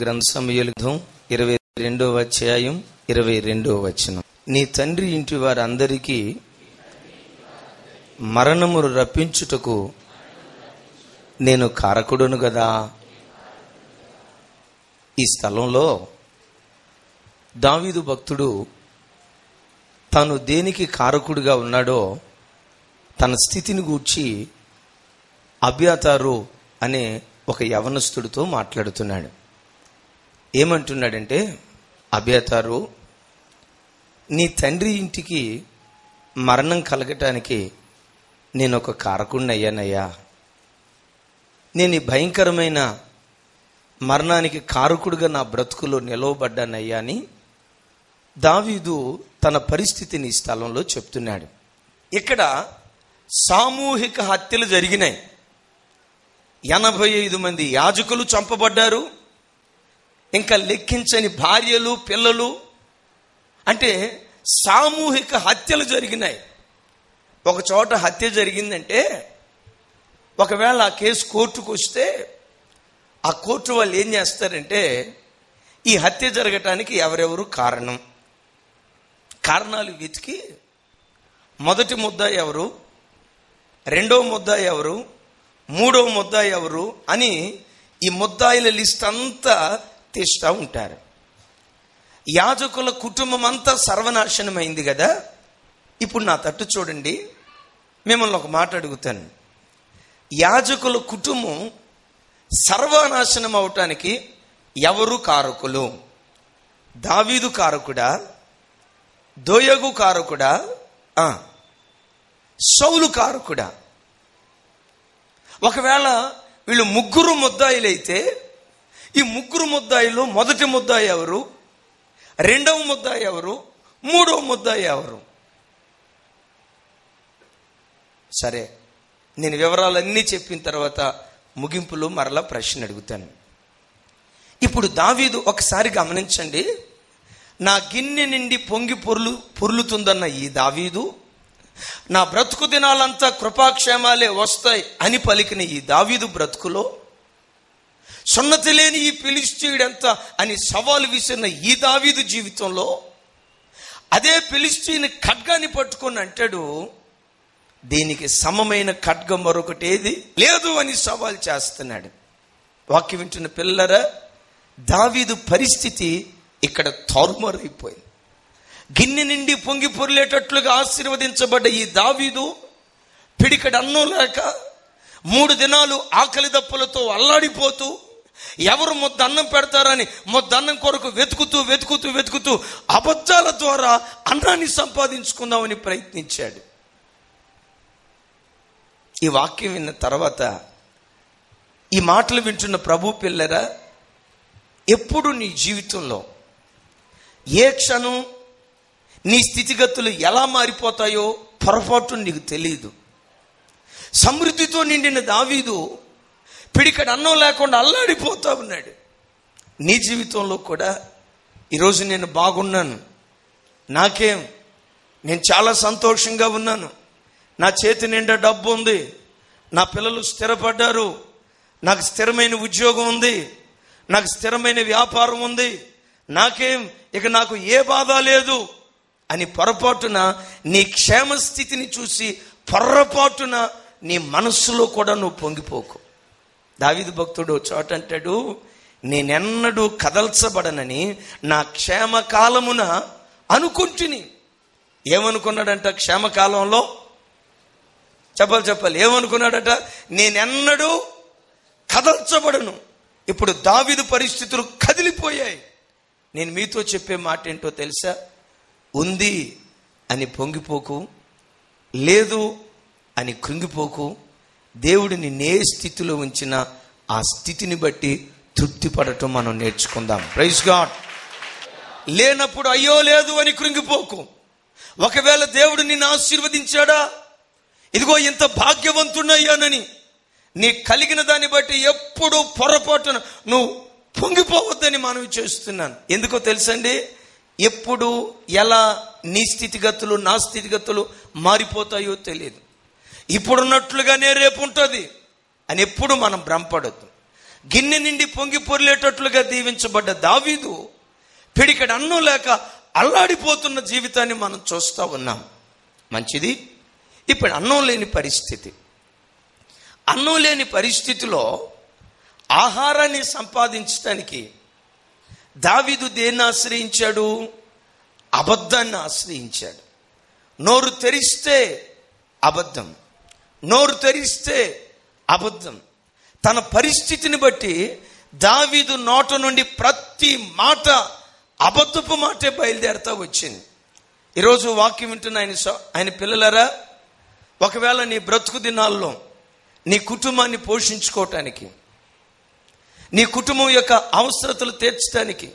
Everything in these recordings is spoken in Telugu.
గ్రంథ సమయులుధం ఇరవై రెండవ అధ్యాయం ఇరవై రెండవ వచనం. నీ తండ్రి ఇంటి వారందరికీ మరణమును రప్పించుటకు నేను కారకుడును కదా ఈ స్థలంలో దావీదు భక్తుడు తాను దేనికి కారకుడిగా ఉన్నాడో తన స్థితిని గూర్చి అభ్యాతారు అనే ఒక యవనస్తుడితో మాట్లాడుతున్నాడు. ఏమంటున్నాడంటే అభ్యతారు నీ తండ్రి ఇంటికి మరణం కలగటానికి నేను ఒక కారకుడిని అయ్యానయ్యా నేను ఈ భయంకరమైన మరణానికి కారకుడుగా నా బ్రతుకులో నిలవబడ్డానయ్యా అని దావీదు తన పరిస్థితిని ఈ స్థలంలో చెప్తున్నాడు. ఇక్కడ సామూహిక హత్యలు జరిగినాయి. ఎనభై ఐదు మంది యాజకులు చంపబడ్డారు. ఇంకా లెక్కించని భార్యలు పిల్లలు. అంటే సామూహిక హత్యలు జరిగినాయి. ఒక చోట హత్య జరిగిందంటే ఒకవేళ ఆ కేసు కోర్టుకు వస్తే ఆ కోర్టు వాళ్ళు ఏం చేస్తారంటే ఈ హత్య జరగటానికి ఎవరెవరు కారణం? కారణాలు వెతికి మొదటి ముద్ద ఎవరు? రెండవ ముద్ద ఎవరు? మూడవ ముద్ద ఎవరు? అని ఈ ముద్దాయిల లిస్ట్ అంతా తీస్తూ ఉంటారు. యాజకుల కుటుంబం అంతా సర్వనాశనమైంది కదా? ఇప్పుడు నా తట్టు చూడండి. మిమ్మల్ని ఒక మాట అడుగుతాను. యాజకుల కుటుంబం సర్వనాశనం అవటానికి ఎవరు కారకులు? దావీదు కారకుడా? దోయగు కారకుడా? సౌలు కారకుడా? ఒకవేళ వీళ్ళు ముగ్గురు ముద్దాయిలైతే ఈ ముగ్గురు ముద్దాయిలో మొదటి ముద్దాయి ఎవరు? రెండవ ముద్దాయి ఎవరు? మూడవ ముద్దాయి ఎవరు? సరే నేను వివరాలన్నీ చెప్పిన తర్వాత ముగింపులో మరలా ప్రశ్న అడుగుతాను. ఇప్పుడు దావీదు ఒకసారి గమనించండి. నా గిన్నె నిండి పొంగి పొర్లు పొర్లుతుందన్న ఈ దావీదు నా బ్రతుకు దినాలంతా కృపాక్షేమాలే వస్తాయి అని పలికిన ఈ దావీదు బ్రతుకులో సున్నతి లేని ఈ పిలిస్తీయుడెంత అని సవాలు విసిరిన ఈ దావీదు జీవితంలో అదే పిలిస్తీని ఖడ్గాన్ని పట్టుకొని అంటాడు దీనికి సమమైన ఖడ్గం మరొకటి ఏది లేదు అని సవాల్ చేస్తున్నాడు. వాక్య వింటున్న పిల్లరా దావీదు పరిస్థితి ఇక్కడ తారుమారైపోయింది. గిన్నె నిండి పొంగి పొరిలేటట్లుగా ఆశీర్వదించబడ్డ ఈ దావీదు పిడికడ అన్నం లేక మూడు దినాలు ఆకలి దప్పులతో అల్లాడిపోతూ ఎవరు ముద్దన్నం పెడతారని ముద్దన్నం కొరకు వెతుకుతూ వెతుకుతూ వెతుకుతూ అబద్ధాల ద్వారా అన్నాన్ని సంపాదించుకుందామని ప్రయత్నించాడు. ఈ వాక్యం విన్న తర్వాత ఈ మాటలు వింటున్న ప్రభు పిల్లరా ఎప్పుడు నీ జీవితంలో ఏ క్షణం నీ స్థితిగతులు ఎలా మారిపోతాయో పొరపాటు నీకు తెలియదు సమృద్ధితో నిండిన దావీదు పిడికడ అన్నం లేకుండా అల్లాడిపోతూ ఉన్నాడు. నీ జీవితంలో కూడా ఈరోజు నేను బాగున్నాను. నాకేం? నేను చాలా సంతోషంగా ఉన్నాను. నా చేతి నిండా డబ్బు ఉంది. నా పిల్లలు స్థిరపడ్డారు. నాకు స్థిరమైన ఉద్యోగం ఉంది. నాకు స్థిరమైన వ్యాపారం ఉంది. నాకేం? ఇక నాకు ఏ బాధ లేదు అని పొరపాటున నీ క్షేమ స్థితిని చూసి పొరపాటున నీ మనస్సులో కూడా నువ్వు పొంగిపోకు. దావిదు భక్తుడు చోటంటాడు చోట అంటాడు నేనెన్నడూ కదల్చబడనని నా క్షేమకాలమున అనుకుంటుని. ఏమనుకున్నాడంట క్షేమకాలంలో? చెప్పాలి చెప్పాలి. ఏమనుకున్నాడట? నేనెన్నడూ కదల్చబడను. ఇప్పుడు దావిదు పరిస్థితులు కదిలిపోయాయి. నేను మీతో చెప్పే మాట ఏంటో తెలుసా? ఉంది అని పొంగిపోకు లేదు అని కృంగిపోకు దేవుడు నిన్నే స్థితిలో ఉంచిన ఆ స్థితిని బట్టి తృప్తి పడటం మనం నేర్చుకుందాం. ప్రైజ్ గాడ్ లేనప్పుడు అయ్యో లేదు అని కృంగిపోకు. ఒకవేళ దేవుడు నిన్ను ఆశీర్వదించాడా? ఇదిగో ఇంత భాగ్యవంతుడయ్యానని. నీ కలిగిన దాన్ని బట్టి ఎప్పుడూ పొరపాటున నువ్వు పొంగిపోవద్దని మనవి చేస్తున్నాను. ఎందుకో తెలుసండి? ఎప్పుడు ఎలా నీ స్థితిగతులు నా స్థితిగతులు మారిపోతాయో తెలియదు. ఇప్పుడున్నట్లుగానే రేపు ఉంటుంది అని ఎప్పుడు మనం భ్రమపడద్దు. గిన్నె నిండి పొంగి పొరిలేటట్లుగా దీవించబడ్డ దావీదు పిడికడ అన్నం లేక అల్లాడిపోతున్న జీవితాన్ని మనం చూస్తూ ఉన్నాం. మంచిది? ఇప్పుడు అన్నం లేని పరిస్థితి. అన్నం లేని పరిస్థితిలో ఆహారాన్ని సంపాదించడానికి దావీదు దేన్ని ఆశ్రయించాడు? అబద్ధాన్ని ఆశ్రయించాడు. నోరు తెరిస్తే అబద్ధం. నోరు తెరిస్తే అబద్ధం. తన పరిస్థితిని బట్టి దావీదు నోట నుండి ప్రతి మాట అబద్ధపు మాటే బయలుదేరుతా వచ్చింది. ఈరోజు వాక్యం వింటున్న ఆయన ఆయన పిల్లలరా ఒకవేళ నీ బ్రతుకు దినాల్లో నీ కుటుంబాన్ని పోషించుకోవటానికి నీ కుటుంబం యొక్క అవసరతలు తీర్చడానికి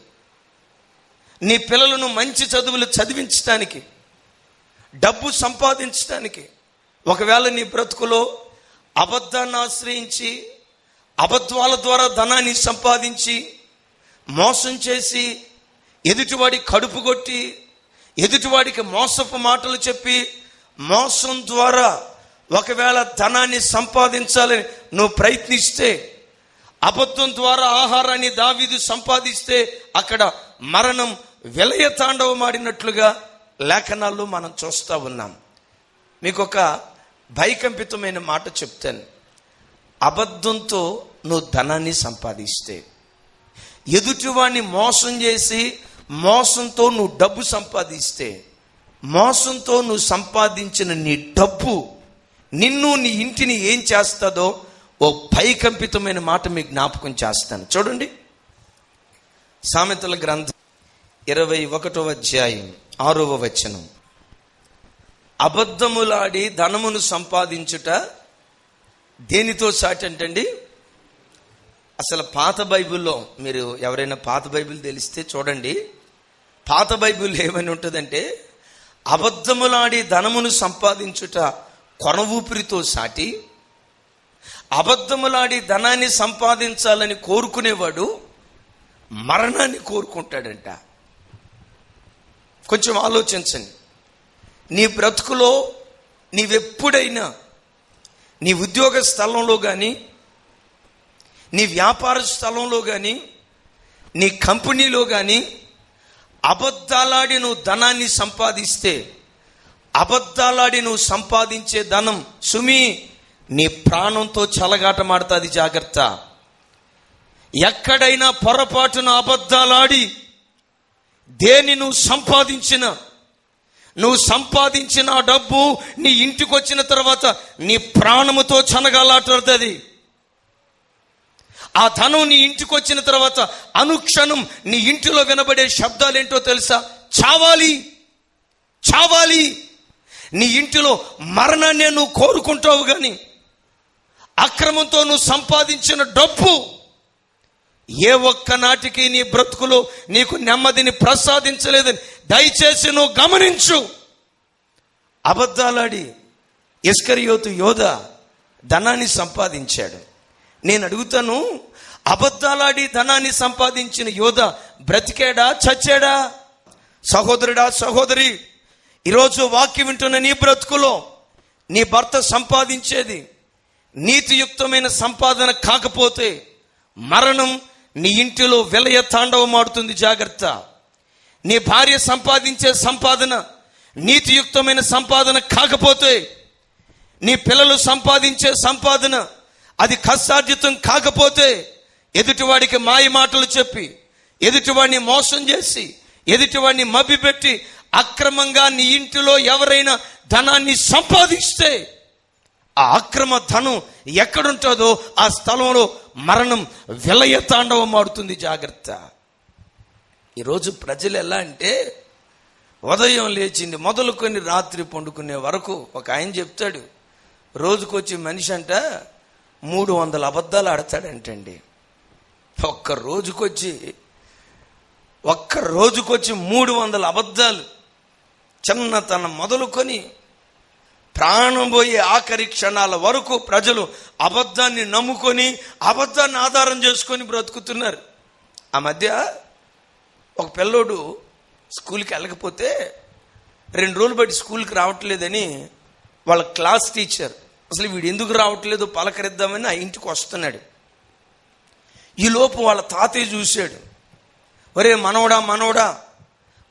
నీ పిల్లలను మంచి చదువులు చదివించడానికి డబ్బు సంపాదించడానికి ఒకవేళ నీ బ్రతుకులో అబద్ధాన్ని ఆశ్రయించి అబద్ధాల ద్వారా ధనాన్ని సంపాదించి మోసం చేసి ఎదుటివాడి కడుపు కొట్టి ఎదుటివాడికి మోసపు మాటలు చెప్పి మోసం ద్వారా ఒకవేళ ధనాన్ని సంపాదించాలని నువ్వు ప్రయత్నిస్తే అబద్ధం ద్వారా ఆహారాన్ని దావీదు సంపాదిస్తే అక్కడ మరణం విలయ తాండవమాడినట్లుగా లేఖనాల్లో మనం చూస్తూ ఉన్నాం. మీకు ఒక భయకంపితమైన మాట చెప్తాను. అబద్ధంతో నువ్వు ధనాన్ని సంపాదిస్తే ఎదుటివాడిని మోసం చేసి మోసంతో నువ్వు డబ్బు సంపాదిస్తే మోసంతో నువ్వు సంపాదించిన నీ డబ్బు నిన్ను నీ ఇంటిని ఏం చేస్తుందో ఓ భయకంపితమైన మాట మీకు జ్ఞాపకం చేస్తాను. చూడండి. సామెతల గ్రంథం ఇరవై ఒకటో అధ్యాయం ఆరవ వచనం. అబద్ధములాడి ధనమును సంపాదించుట దేనితో సాటి అంటండి అసలు పాత బైబిల్లో మీరు ఎవరైనా పాత బైబిల్ తెలిస్తే చూడండి. పాత బైబిల్ ఏమని ఉంటుందంటే అబద్ధములాడి ధనమును సంపాదించుట కొన ఊపిరితో సాటి అబద్ధములాడి ధనాన్ని సంపాదించాలని కోరుకునేవాడు మరణాన్ని కోరుకుంటాడంట. కొంచెం ఆలోచించండి. నీ బ్రతుకులో నీవెప్పుడైనా నీ ఉద్యోగ స్థలంలో కానీ నీ వ్యాపార స్థలంలో కానీ నీ కంపెనీలో కానీ అబద్ధాలాడి నువ్వు ధనాన్ని సంపాదిస్తే అబద్ధాలాడి నువ్వు సంపాదించే ధనం సుమి నీ ప్రాణంతో చలగాటమాడుతుంది జాగ్రత్త. ఎక్కడైనా పొరపాటున అబద్ధాలాడి దేని నువ్వు సంపాదించిన నువ్వు సంపాదించిన డబ్బు నీ ఇంటికి వచ్చిన తర్వాత నీ ప్రాణముతో చనగాలాటది ఆ ధనం నీ ఇంటికి వచ్చిన తర్వాత అనుక్షణం నీ ఇంటిలో వినబడే శబ్దాలు ఏంటో తెలుసా? చావాలి. చావాలి. నీ ఇంటిలో మరణాన్నే నువ్వు కోరుకుంటావు కానీ అక్రమంతో నువ్వు సంపాదించిన డబ్బు ఏ ఒక్క నాటికి నీ బ్రతుకులు నీకు నెమ్మదిని ప్రసాదించలేదని దయచేసి నువ్వు గమనించు. అబద్ధాలాడి ఇస్కరియోతు యోధ ధనాన్ని సంపాదించాడు. నేను అడుగుతాను అబద్ధాలాడి ధనాన్ని సంపాదించిన యోధ బ్రతికాడా చచ్చాడా? సహోదరుడా సహోదరి ఈరోజు వాక్యం వింటున్న నీ బ్రతుకులో నీ భర్త సంపాదించేది నీతియుక్తమైన సంపాదన కాకపోతే మరణం నీ ఇంటిలో విలయ తాండవమాడుతుంది జాగ్రత్త. నీ భార్య సంపాదించే సంపాదన నీతియుక్తమైన సంపాదన కాకపోతే నీ పిల్లలు సంపాదించే సంపాదన అది కష్టార్జితం కాకపోతే ఎదుటివాడికి మాయ మాటలు చెప్పి ఎదుటివాడిని మోసం చేసి ఎదుటివాడిని మభ్యపెట్టి అక్రమంగా నీ ఇంటిలో ఎవరైనా ధనాన్ని సంపాదిస్తే ఆ అక్రమ ధనం ఎక్కడుంటుందో ఆ స్థలంలో మరణం విలయ తాండవం ఆడుతుంది జాగ్రత్త. ఈరోజు ప్రజలు ఎలా అంటే ఉదయం లేచింది మొదలుకొని రాత్రి పండుకునే వరకు ఒక ఆయన చెప్తాడు రోజుకొచ్చి మనిషి అంట మూడు వందల అబద్ధాలు ఆడతాడంటండి. ఒక్క రోజుకొచ్చి ఒక్క రోజుకొచ్చి మూడు వందల అబద్ధాలు చిన్నతనం మొదలుకొని ప్రాణం పోయే ఆఖరి క్షణాల వరకు ప్రజలు అబద్ధాన్ని నమ్ముకొని అబద్ధాన్ని ఆధారం చేసుకొని బ్రతుకుతున్నారు. ఆ మధ్య ఒక పిల్లోడు స్కూల్కి వెళ్ళకపోతే రెండు రోజులు బట్టి స్కూల్కి రావట్లేదని వాళ్ళ క్లాస్ టీచర్ అసలు వీడు ఎందుకు రావట్లేదు పలకరిద్దామని ఆ ఇంటికి వస్తున్నాడు. ఈ లోపు వాళ్ళ తాతయ్య చూశాడు. ఒరే మనవడా మనవడా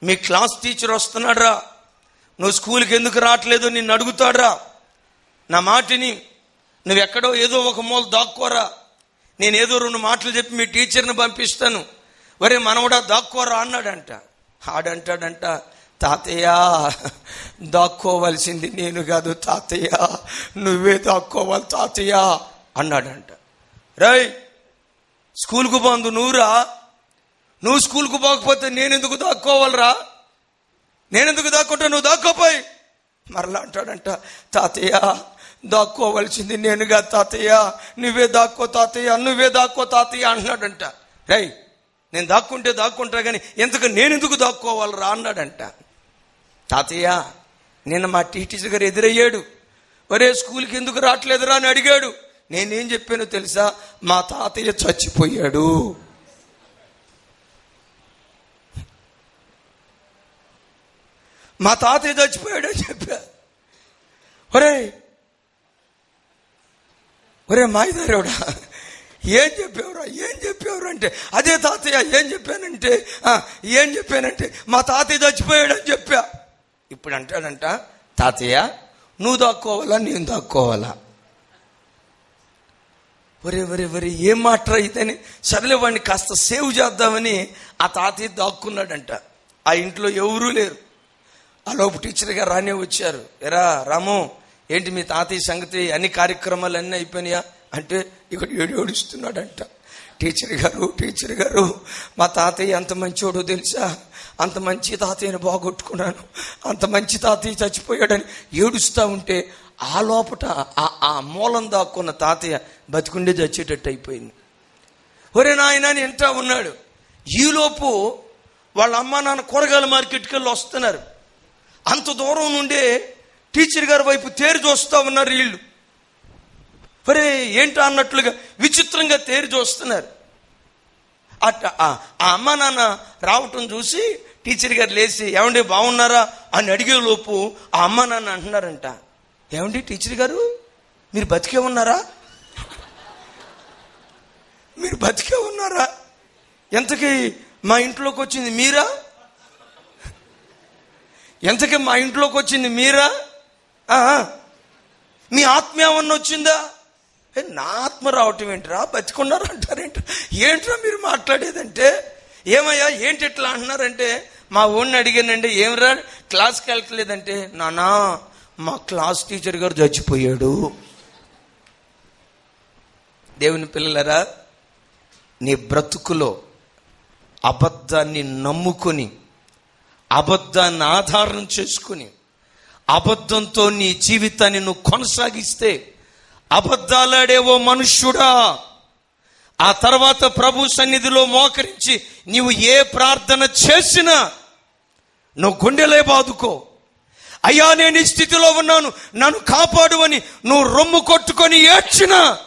మీ క్లాస్ టీచర్ వస్తున్నాడ్రా నువ్వు స్కూల్కి ఎందుకు రావట్లేదు? నిన్ను అడుగుతాడ్రా. నా మాటిని నువ్వెక్కడో ఏదో ఒక మూల దాక్కోరా. నేను ఏదో రెండు మాటలు చెప్పి మీ టీచర్ని పంపిస్తాను. వరే మనవడా దాక్కోరా అన్నాడంట. ఆడంటాడంట తాతయ్య దాక్కోవలసింది నేను కాదు తాతయ్య. నువ్వే దాక్కోవాలి తాతయ్య అన్నాడంట. రై స్కూల్కు బాందు నువ్వురా. నువ్వు స్కూల్కు పోకపోతే నేను ఎందుకు దాక్కోవాలరా? నేనెందుకు దాక్కుంటా? నువ్వు దాక్కోపోయి. మరలా అంటాడంట తాతయ్య దాక్కోవలసింది నేనుగా తాతయ్య. నువ్వే దాక్కో తాతయ్య. నువ్వే దాక్కో తాతయ్య అంటున్నాడంట. రై నేను దాక్కుంటే దాక్కుంటా కానీ ఎంతకు నేనెందుకు దాక్కోవాలరా అన్నాడంట. తాతయ్య నిన్న మా టీచర్ గారు ఎదురయ్యాడు. ఒరే స్కూల్కి ఎందుకు రావట్లేదురా అని అడిగాడు. నేనేం చెప్పానో తెలుసా? మా తాతయ్య చచ్చిపోయాడు. మా తాతయ్య చచ్చిపోయాడు అని చెప్పా. ఒరే ఒరే మాయదారేవుడా ఏం చెప్పేవరా ఏం చెప్పేవరా అంటే అదే తాతయ్య ఏం చెప్పానంటే ఏం చెప్పానంటే మా తాతయ్య చచ్చిపోయాడు అని చెప్పా. ఇప్పుడు అంటాడంట తాతయ్య నువ్వు దాక్కోవాలా నేను దాక్కోవాలా? ఒరే ఒరే ఒరే ఏం మాట ఇదని సరేలే వాడిని కాస్త సేవ్ చేద్దామని ఆ తాతయ్య దాక్కున్నాడంట. ఆ ఇంట్లో ఎవరూ లేరు. ఆ లోపు టీచర్ గారు రానే వచ్చారు. ఎరా రాము ఏంటి మీ తాతయ్య సంగతి? అన్ని కార్యక్రమాలు అన్నీ అయిపోయినాయా? అంటే ఇక్కడ ఏడు ఏడుస్తున్నాడంట. టీచర్ గారు టీచర్ గారు మా తాతయ్య ఎంత మంచివాడో తెలుసా? అంత మంచి తాతయ్యని బాగొట్టుకున్నాను. అంత మంచి తాతయ్య చచ్చిపోయాడని ఏడుస్తూ ఉంటే ఆ లోపట ఆ ఆ మూలం దాక్కున్న తాతయ్య బతికుండే చచ్చేటట్టు అయిపోయింది. ఒరే నాయన అని వింటా ఉన్నాడు. ఈలోపు వాళ్ళ అమ్మ నాన్న కూరగాయల మార్కెట్కి వెళ్ళి వస్తున్నారు. అంత దూరం నుండే టీచర్ గారి వైపు తేరు చూస్తూ ఉన్నారు వీళ్ళు. ఒరే ఏంటా అన్నట్లుగా విచిత్రంగా తేరు చూస్తున్నారు. అట్ట ఆ అమ్మ నాన్న రావటం చూసి టీచర్ గారు లేచి ఏమండి బాగున్నారా? అని అడిగే లోపు ఆ అమ్మ నాన్న అంటున్నారంట. ఏమండి టీచర్ గారు మీరు బతికే ఉన్నారా? మీరు బతికే ఉన్నారా? ఎంతకి మా ఇంట్లోకి వచ్చింది మీరా? ఎంతకీ మా ఇంట్లోకి వచ్చింది మీరా? మీ ఆత్మ ఏమన్నా వచ్చిందా? ఏ, నా ఆత్మ రావటం ఏంట్రా? బతికున్నారు అంటారేంటి ఏంట్రా? మీరు మాట్లాడేదంటే? ఏమయ్యా ఏంటి ఇట్లా అంటున్నారంటే? మా ఊడిని అడిగానండి ఏమరా? క్లాస్కి వెళ్ళట్లేదంటే నానా మా క్లాస్ టీచర్ గారు చచ్చిపోయాడు. దేవుని పిల్లలరా నీ బ్రతుకులో అబద్ధాన్ని నమ్ముకొని అబద్ధాన్ని ఆధారం చేసుకుని అబద్ధంతో నీ జీవితాన్ని నువ్వు కొనసాగిస్తే అబద్ధాలాడేవో మనుష్యుడా. ఆ తర్వాత ప్రభు సన్నిధిలో మోకరించి నీవు ఏ ప్రార్థన చేసినా నువ్వు గుండెలే బాదుకో. అయ్యా నేను ఈ స్థితిలో ఉన్నాను నన్ను కాపాడువని నువ్వు రొమ్ము కొట్టుకొని ఏడ్చినా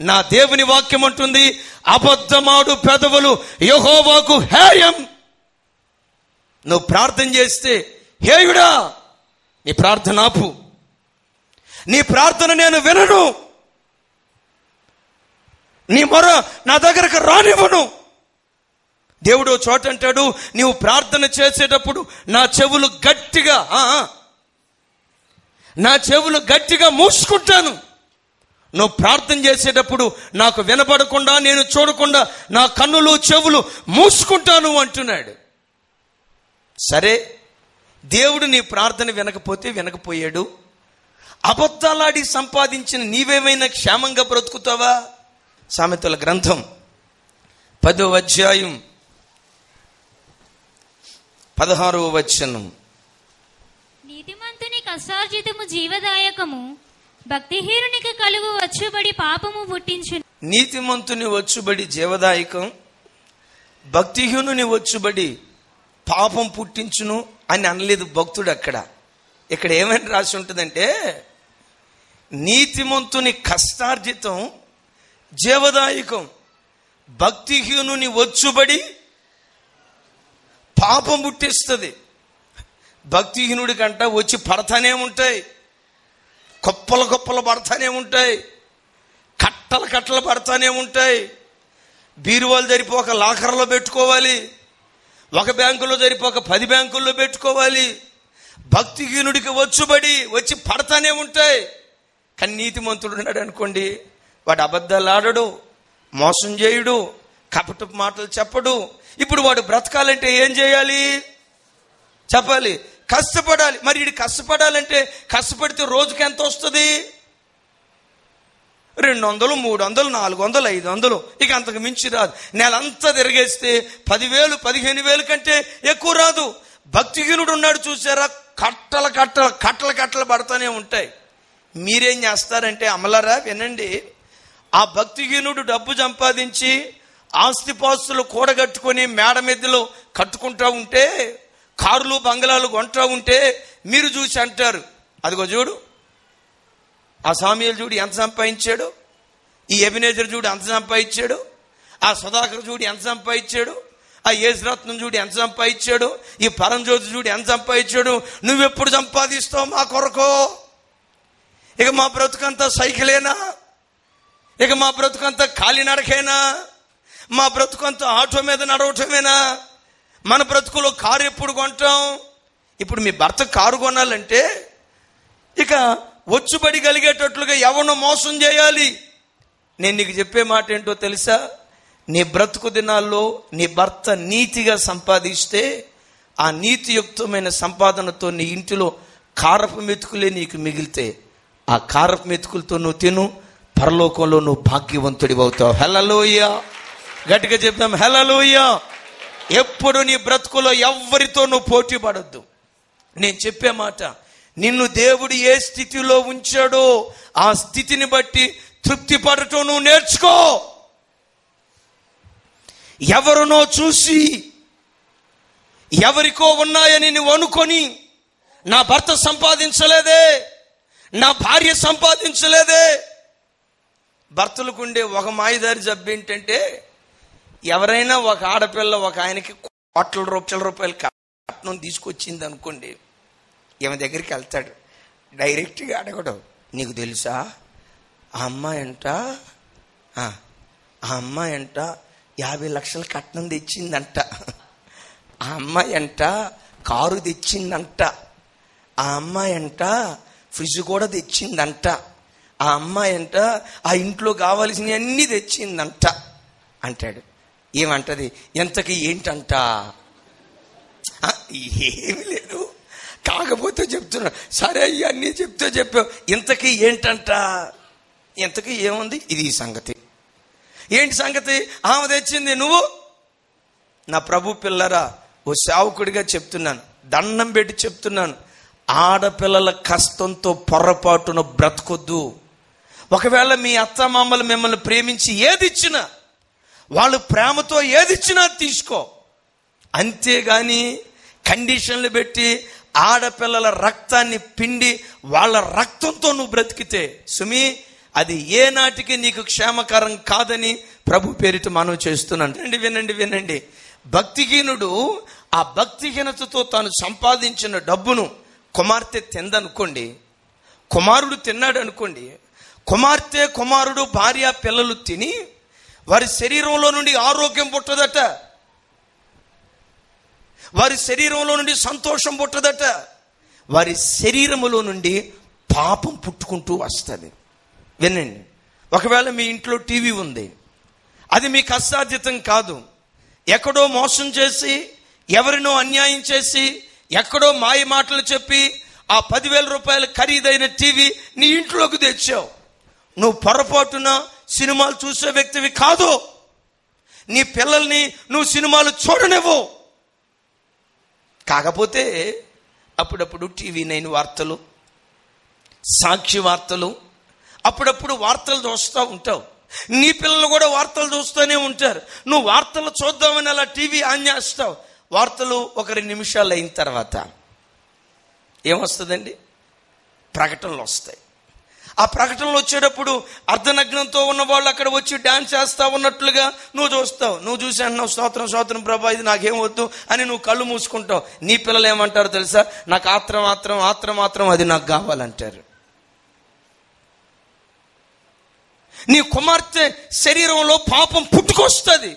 నా దేవుని వాక్యం అంటుంది అబద్ధమాడు పెదవులు యహోవాకు హేయం. నువ్వు ప్రార్థన చేస్తే హేయుడా నీ ప్రార్థన ఆపు. నీ ప్రార్థన నేను వినను. నీ మొర నా దగ్గరకు రానివ్వను. దేవుడు చోట అంటాడు నీవు ప్రార్థన చేసేటప్పుడు నా చెవులు గట్టిగా నా చెవులు గట్టిగా మూసుకుంటాను. నువ్వు ప్రార్థన చేసేటప్పుడు నాకు వినపడకుండా నేను చూడకుండా నా కన్నులు చెవులు మూసుకుంటాను అంటున్నాడు. సరే దేవుడు నీ ప్రార్థన వినకపోతే వినకపోయాడు. అబద్ధాలాడి సంపాదించిన నీవేమైనా క్షేమంగా బ్రతుకుతావా? సామెతల గ్రంథం పదో అధ్యాయం పదహారవ వచనం. నీతిమంతుని కష్టార్జితము జీవదాయకము భక్తిహీనునికి కలుగు వచ్చుబడి పాపము పుట్టించు నీతిమంతుని వచ్చుబడి జీవదాయకం భక్తిహీనుని వచ్చుబడి పాపం పుట్టించును అని అనలేదు భక్తుడు అక్కడ. ఇక్కడ ఏమని రాసి ఉంటుందంటే నీతిమంతుని కష్టార్జితం జీవదాయకం భక్తిహీనుని వచ్చుబడి పాపం పుట్టిస్తుంది. భక్తిహీనుడి కంట వచ్చి పడతానే ఉంటాయి. కుప్పలు కుప్పలు పడతానే ఉంటాయి. కట్టలు కట్టలు పడతానే ఉంటాయి. బీరువాలు జరిపి ఒక లాకర్లో పెట్టుకోవాలి. ఒక బ్యాంకులో జరిపి ఒక పది బ్యాంకుల్లో పెట్టుకోవాలి. భక్తిహీనుడికి వచ్చుబడి వచ్చి పడతానే ఉంటాయి. కానీ నీతిమంతుడు ఉన్నాడు అనుకోండి వాడు అబద్ధాలు ఆడడు మోసం చేయుడు కపట మాటలు చెప్పడు. ఇప్పుడు వాడు బ్రతకాలంటే ఏం చేయాలి? చెప్పాలి. కష్టపడాలి. మరి ఇది కష్టపడాలంటే కష్టపడితే రోజుకి ఎంత వస్తుంది? రెండు వందలు మూడు వందలు నాలుగు వందలు ఐదు వందలు ఇక అంతకు మించి రాదు. నెలంతా తిరిగేస్తే పదివేలు పదిహేను వేలు కంటే ఎక్కువ రాదు. భక్తిహీనుడు ఉన్నాడు చూసారా? కట్టల కట్టల కట్టల కట్టలు పడతానే ఉంటాయి. మీరేం చేస్తారంటే అమలరా వినండి. ఆ భక్తిహీనుడు డబ్బు సంపాదించి ఆస్తిపాస్తులు కూడగట్టుకొని మేడ మీదలు కట్టుకుంటా ఉంటే కారులు బంగ్లాలు కొంటా ఉంటే మీరు చూసి అంటారు. అదిగో చూడు. ఆ సామియలు చూడు ఎంత సంపాదించాడు? ఈ ఎబినేజర్ చూడు ఎంత సంపాదించాడు? ఆ సుధాకర్ చూడు ఎంత సంపాదించాడు? ఆ యేసురత్నం చూడు ఎంత సంపాదించాడు? ఈ పరంజ్యోతి చూడు ఎంత సంపాదించాడు? నువ్వెప్పుడు సంపాదిస్తావు మా కొరకు? ఇక మా బ్రతుకంతా సైకిలేనా? ఇక మా బ్రతుకంతా కాలినడకేనా మా బ్రతుకంతా ఆటో మీద నడవటమేనా? మన బ్రతుకులో కారు ఎప్పుడు కొంటాం? ఇప్పుడు మీ భర్త కారు కొనాలంటే ఇక వచ్చుబడి కలిగేటట్లుగా ఎవరినో మోసం చేయాలి? నేను నీకు చెప్పే మాట ఏంటో తెలుసా? నీ బ్రతుకు దినాల్లో నీ భర్త నీతిగా సంపాదిస్తే ఆ నీతియుక్తమైన సంపాదనతో నీ ఇంటిలో కారపు మెతుకులే నీకు మిగిలితే ఆ కారపు మెతుకులతో నువ్వు తిను పరలోకంలో నువ్వు భాగ్యవంతుడి అవుతావు. హెలలోయ గట్టిగా చెప్తాం హెలలోయ ఎప్పుడు నీ బ్రతుకులో ఎవ్వరితో నువ్వు పోటీ పడద్దు? నేను చెప్పే మాట నిన్ను దేవుడు ఏ స్థితిలో ఉంచాడో ఆ స్థితిని బట్టి తృప్తి పడటం నువ్వు నేర్చుకో. ఎవరినో చూసి ఎవరికో ఉన్నాయని నువ్వు అనుకొని నా భర్త సంపాదించలేదే నా భార్య సంపాదించలేదే. భర్తలకుండే ఒక మాయదారి జబ్బు ఏంటంటే ఎవరైనా ఒక ఆడపిల్ల ఒక ఆయనకి కోట్ల రూపాయల రూపాయలు కట్నం తీసుకొచ్చింది అనుకోండి ఈమె దగ్గరికి వెళ్తాడు. డైరెక్ట్గా అడగడు. నీకు తెలుసా? ఆ అమ్మాయి అంట ఆ అమ్మాయి అంట యాభై లక్షల కట్నం తెచ్చిందంట. ఆ అమ్మాయి అంట కారు తెచ్చిందంట. ఆ అమ్మాయి అంట ఫ్రిడ్జ్ కూడా తెచ్చిందంట. ఆ అమ్మాయి అంట ఆ ఇంట్లో కావాల్సినవి అన్నీ తెచ్చిందంట అంటాడు. ఏమంటది? ఎంతకి ఏంటంట? ఏమి లేదు. కాకపోతే చెప్తున్నా. సరే అన్నీ చెప్తే చెప్పావు. ఇంతకీ ఏంటంట? ఇంతకీ ఏముంది? ఇది సంగతి. ఏంటి సంగతి? ఆమె తెచ్చింది నువ్వు? నా ప్రభు పిల్లరా ఓ సేవకుడిగా చెప్తున్నాను. దండం పెట్టి చెప్తున్నాను. ఆడపిల్లల కష్టంతో పొరపాటున బ్రతకొద్దు. ఒకవేళ మీ అత్తమామలు మిమ్మల్ని ప్రేమించి ఏది ఇచ్చినా వాళ్ళు ప్రేమతో ఏది ఇచ్చినా తీసుకో. అంతేగాని కండిషన్లు పెట్టి ఆడపిల్లల రక్తాన్ని పిండి వాళ్ళ రక్తంతో నువ్వు బ్రతికితే సుమి అది ఏనాటికి నీకు క్షేమకరం కాదని ప్రభు పేరిట మనం చేస్తున్నాను. వినండి వినండి వినండి. భక్తిహీనుడు ఆ భక్తిహీనతతో తాను సంపాదించిన డబ్బును కుమార్తె తిందనుకోండి కుమారుడు తిన్నాడు అనుకోండి కుమార్తె కుమారుడు భార్య పిల్లలు తిని వారి శరీరంలో నుండి ఆరోగ్యం పుట్టదట. వారి శరీరంలో నుండి సంతోషం పుట్టదట. వారి శరీరములో నుండి పాపం పుట్టుకుంటూ వస్తుంది. వినండి. ఒకవేళ మీ ఇంట్లో టీవీ ఉంది. అది మీకు అసాధ్యతం కాదు. ఎక్కడో మోసం చేసి ఎవరినో అన్యాయం చేసి ఎక్కడో మాయ మాటలు చెప్పి ఆ పదివేల రూపాయల ఖరీదైన టీవీ నీ ఇంట్లోకి తెచ్చావు. నువ్వు పొరపాటున సినిమాలు చూసే వ్యక్తివి కాదు. నీ పిల్లల్ని నువ్వు సినిమాలు చూడనివ్వు. కాకపోతే అప్పుడప్పుడు టీవీ నైన్ వార్తలు సాక్షి వార్తలు అప్పుడప్పుడు వార్తలు చూస్తూ ఉంటావు. నీ పిల్లలు కూడా వార్తలు చూస్తూనే ఉంటారు. నువ్వు వార్తలు చూద్దామని అలా టీవీ ఆన్ చేస్తావు. వార్తలు ఒక రెండు నిమిషాలు అయిన తర్వాత ఏమొస్తుందండి? ప్రకటనలు వస్తాయి. ఆ ప్రకటనలు వచ్చేటప్పుడు అర్ధనగ్నంతో ఉన్న వాళ్ళు అక్కడ వచ్చి డాన్స్ చేస్తా ఉన్నట్లుగా నువ్వు చూస్తావు. నువ్వు చూసి అంటున్నావు స్తోత్రం స్తోత్రం ప్రభా ఇది నాకేం వద్దు అని నువ్వు కళ్ళు మూసుకుంటావు. నీ పిల్లలు ఏమంటారు తెలుసా? నాకు ఆత్రం ఆత్రం ఆత్రం ఆత్రం అది నాకు కావాలంటారు. నీ కుమార్తె శరీరంలో పాపం పుట్టుకొస్తుంది.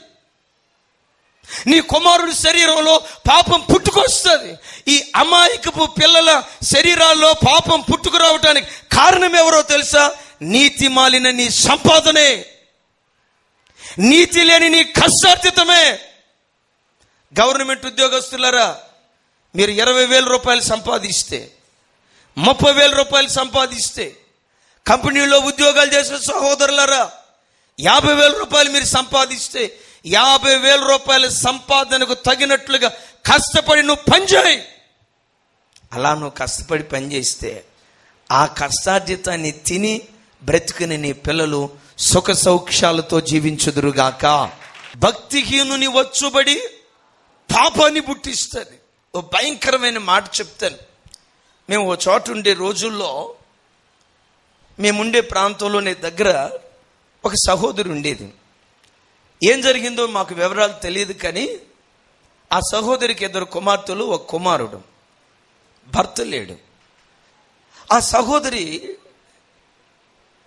నీ కుమారుడి శరీరంలో పాపం పుట్టుకొస్తుంది. ఈ అమాయకపు పిల్లల శరీరాల్లో పాపం పుట్టుకురావటానికి కారణం ఎవరో తెలుసా? నీతి మాలిన నీ సంపాదనే. నీతి లేని నీ కష్టార్జితమే. గవర్నమెంట్ ఉద్యోగస్తులరా మీరు ఇరవై వేల రూపాయలు సంపాదిస్తే ముప్పై వేల రూపాయలు సంపాదిస్తే కంపెనీలో ఉద్యోగాలు చేసే సహోదరులరా యాభై వేల రూపాయలు మీరు సంపాదిస్తే యాభై వేల రూపాయల సంపాదనకు తగినట్లుగా కష్టపడి నువ్వు పనిచేయి అలా నువ్వు కష్టపడి పనిచేస్తే ఆ కష్టార్జితాన్ని తిని బ్రతికిన నీ పిల్లలు సుఖ సౌఖ్యాలతో జీవించుదురుగాక. భక్తిహీనుని వచ్చుబడి పాపాన్ని పుట్టిస్తుంది. ఓ భయంకరమైన మాట చెప్తాను. మేము ఓ చోట ఉండే రోజుల్లో మేముండే ప్రాంతంలోనే దగ్గర ఒక సహోదరు ఉండేది. ఏం జరిగిందో మాకు వివరాలు తెలియదు కానీ ఆ సహోదరికి ఇద్దరు కుమార్తెలు ఒక కుమారుడు. భర్త లేడు. ఆ సహోదరి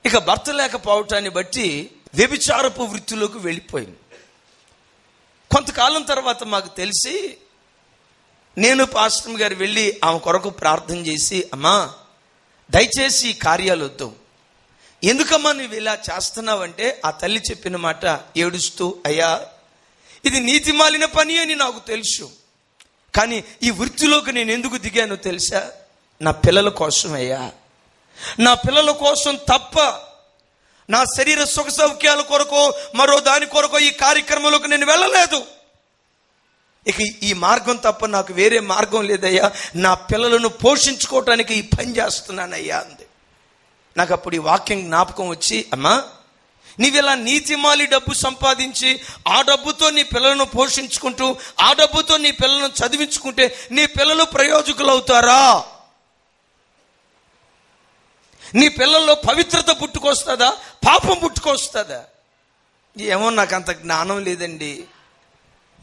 ఇక భర్త లేకపోవటాన్ని బట్టి వ్యభిచారపు వృత్తిలోకి వెళ్ళిపోయింది. కొంతకాలం తర్వాత మాకు తెలిసి నేను పాస్టర్ గారు వెళ్ళి ఆమె కొరకు ప్రార్థన చేసి అమ్మా దయచేసి ఈ కార్యాలు వద్దు. ఎందుకమ్మా నువ్వు ఇలా చేస్తున్నావంటే ఆ తల్లి చెప్పిన మాట ఏడుస్తూ అయ్యా ఇది నీతి మాలిన పని అని నాకు తెలుసు. కానీ ఈ వృత్తిలోకి నేను ఎందుకు దిగానో తెలుసా? నా పిల్లల కోసం అయ్యా. నా పిల్లల కోసం తప్ప నా శరీర సుఖ సౌఖ్యాల కొరకు మరో దాని కొరకు ఈ కార్యక్రమంలోకి నేను వెళ్ళలేదు. ఇక ఈ మార్గం తప్ప నాకు వేరే మార్గం లేదయ్యా. నా పిల్లలను పోషించుకోవటానికి ఈ పని చేస్తున్నానయ్యా. అంది నాకు అప్పుడు ఈ వాక్యం జ్ఞాపకం వచ్చి అమ్మా నీవిలా నీతిమాలి డబ్బు సంపాదించి ఆ డబ్బుతో నీ పిల్లలను పోషించుకుంటూ ఆ డబ్బుతో నీ పిల్లలను చదివించుకుంటే నీ పిల్లలు ప్రయోజకులు అవుతారా నీ పిల్లల్లో పవిత్రత పుట్టుకొస్తుందా? పాపం పుట్టుకొస్తుందా? ఏమో నాకు అంత జ్ఞానం లేదండి.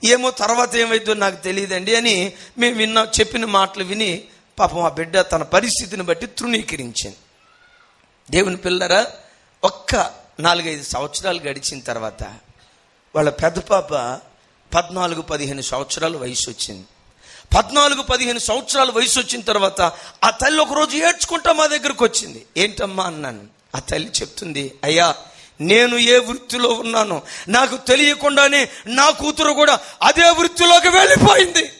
ఏమో తర్వాత ఏమైందో నాకు తెలియదండి అని మేము విన్న చెప్పిన మాటలు విని పాపం ఆ బిడ్డ తన పరిస్థితిని బట్టి తృణీకరించింది. దేవుని పిల్లరా ఒక్క నాలుగైదు సంవత్సరాలు గడిచిన తర్వాత వాళ్ళ పెద్ద పాప పద్నాలుగు పదిహేను సంవత్సరాల వయసు వచ్చింది. పద్నాలుగు పదిహేను సంవత్సరాల వయసు వచ్చిన తర్వాత ఆ తల్లి ఒకరోజు ఏడ్చుకుంటా మా దగ్గరకు వచ్చింది. ఏంటమ్మా? అన్నాను. ఆ తల్లి చెప్తుంది అయ్యా నేను ఏ వృత్తిలో ఉన్నానో నాకు తెలియకుండానే నా కూతురు కూడా అదే వృత్తిలోకి వెళ్ళిపోయింది.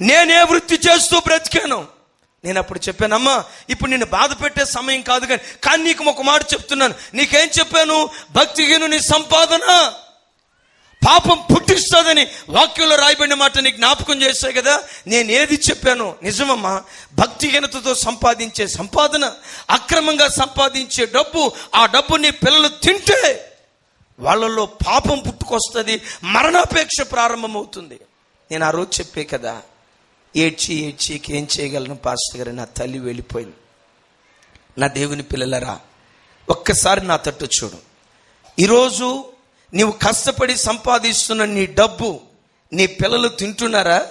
నేనే వృత్తి చేస్తూ బ్రతికాను. నేను అప్పుడు చెప్పానమ్మా ఇప్పుడు నేను బాధ పెట్టే సమయం కాదు కానీ కానీ నీకు ఒక మాట చెప్తున్నాను. నీకేం చెప్పాను? భక్తిహీను నీ సంపాదన. పాపం పుట్టిస్తుందని వాక్యంలో రాయబడిన మాట నీకు జ్ఞాపకం చేస్తాయి కదా? నేను ఏది చెప్పాను. నిజమమ్మా భక్తిహీనతతో సంపాదించే సంపాదన అక్రమంగా సంపాదించే డబ్బు ఆ డబ్బు నీ పిల్లలు తింటే వాళ్ళల్లో పాపం పుట్టుకొస్తుంది మరణాపేక్ష ప్రారంభమవుతుంది. నేను ఆ రోజు చెప్పే కదా ఏడ్చి ఏడ్చి ఏం చేయగలను? పాస్టర్ గారు నా తల్లి వెళ్ళిపోయింది. నా దేవుని పిల్లలరా ఒక్కసారి నా తట్టు చూడు. ఈరోజు నీవు కష్టపడి సంపాదిస్తున్న నీ డబ్బు నీ పిల్లలు తింటున్నారా?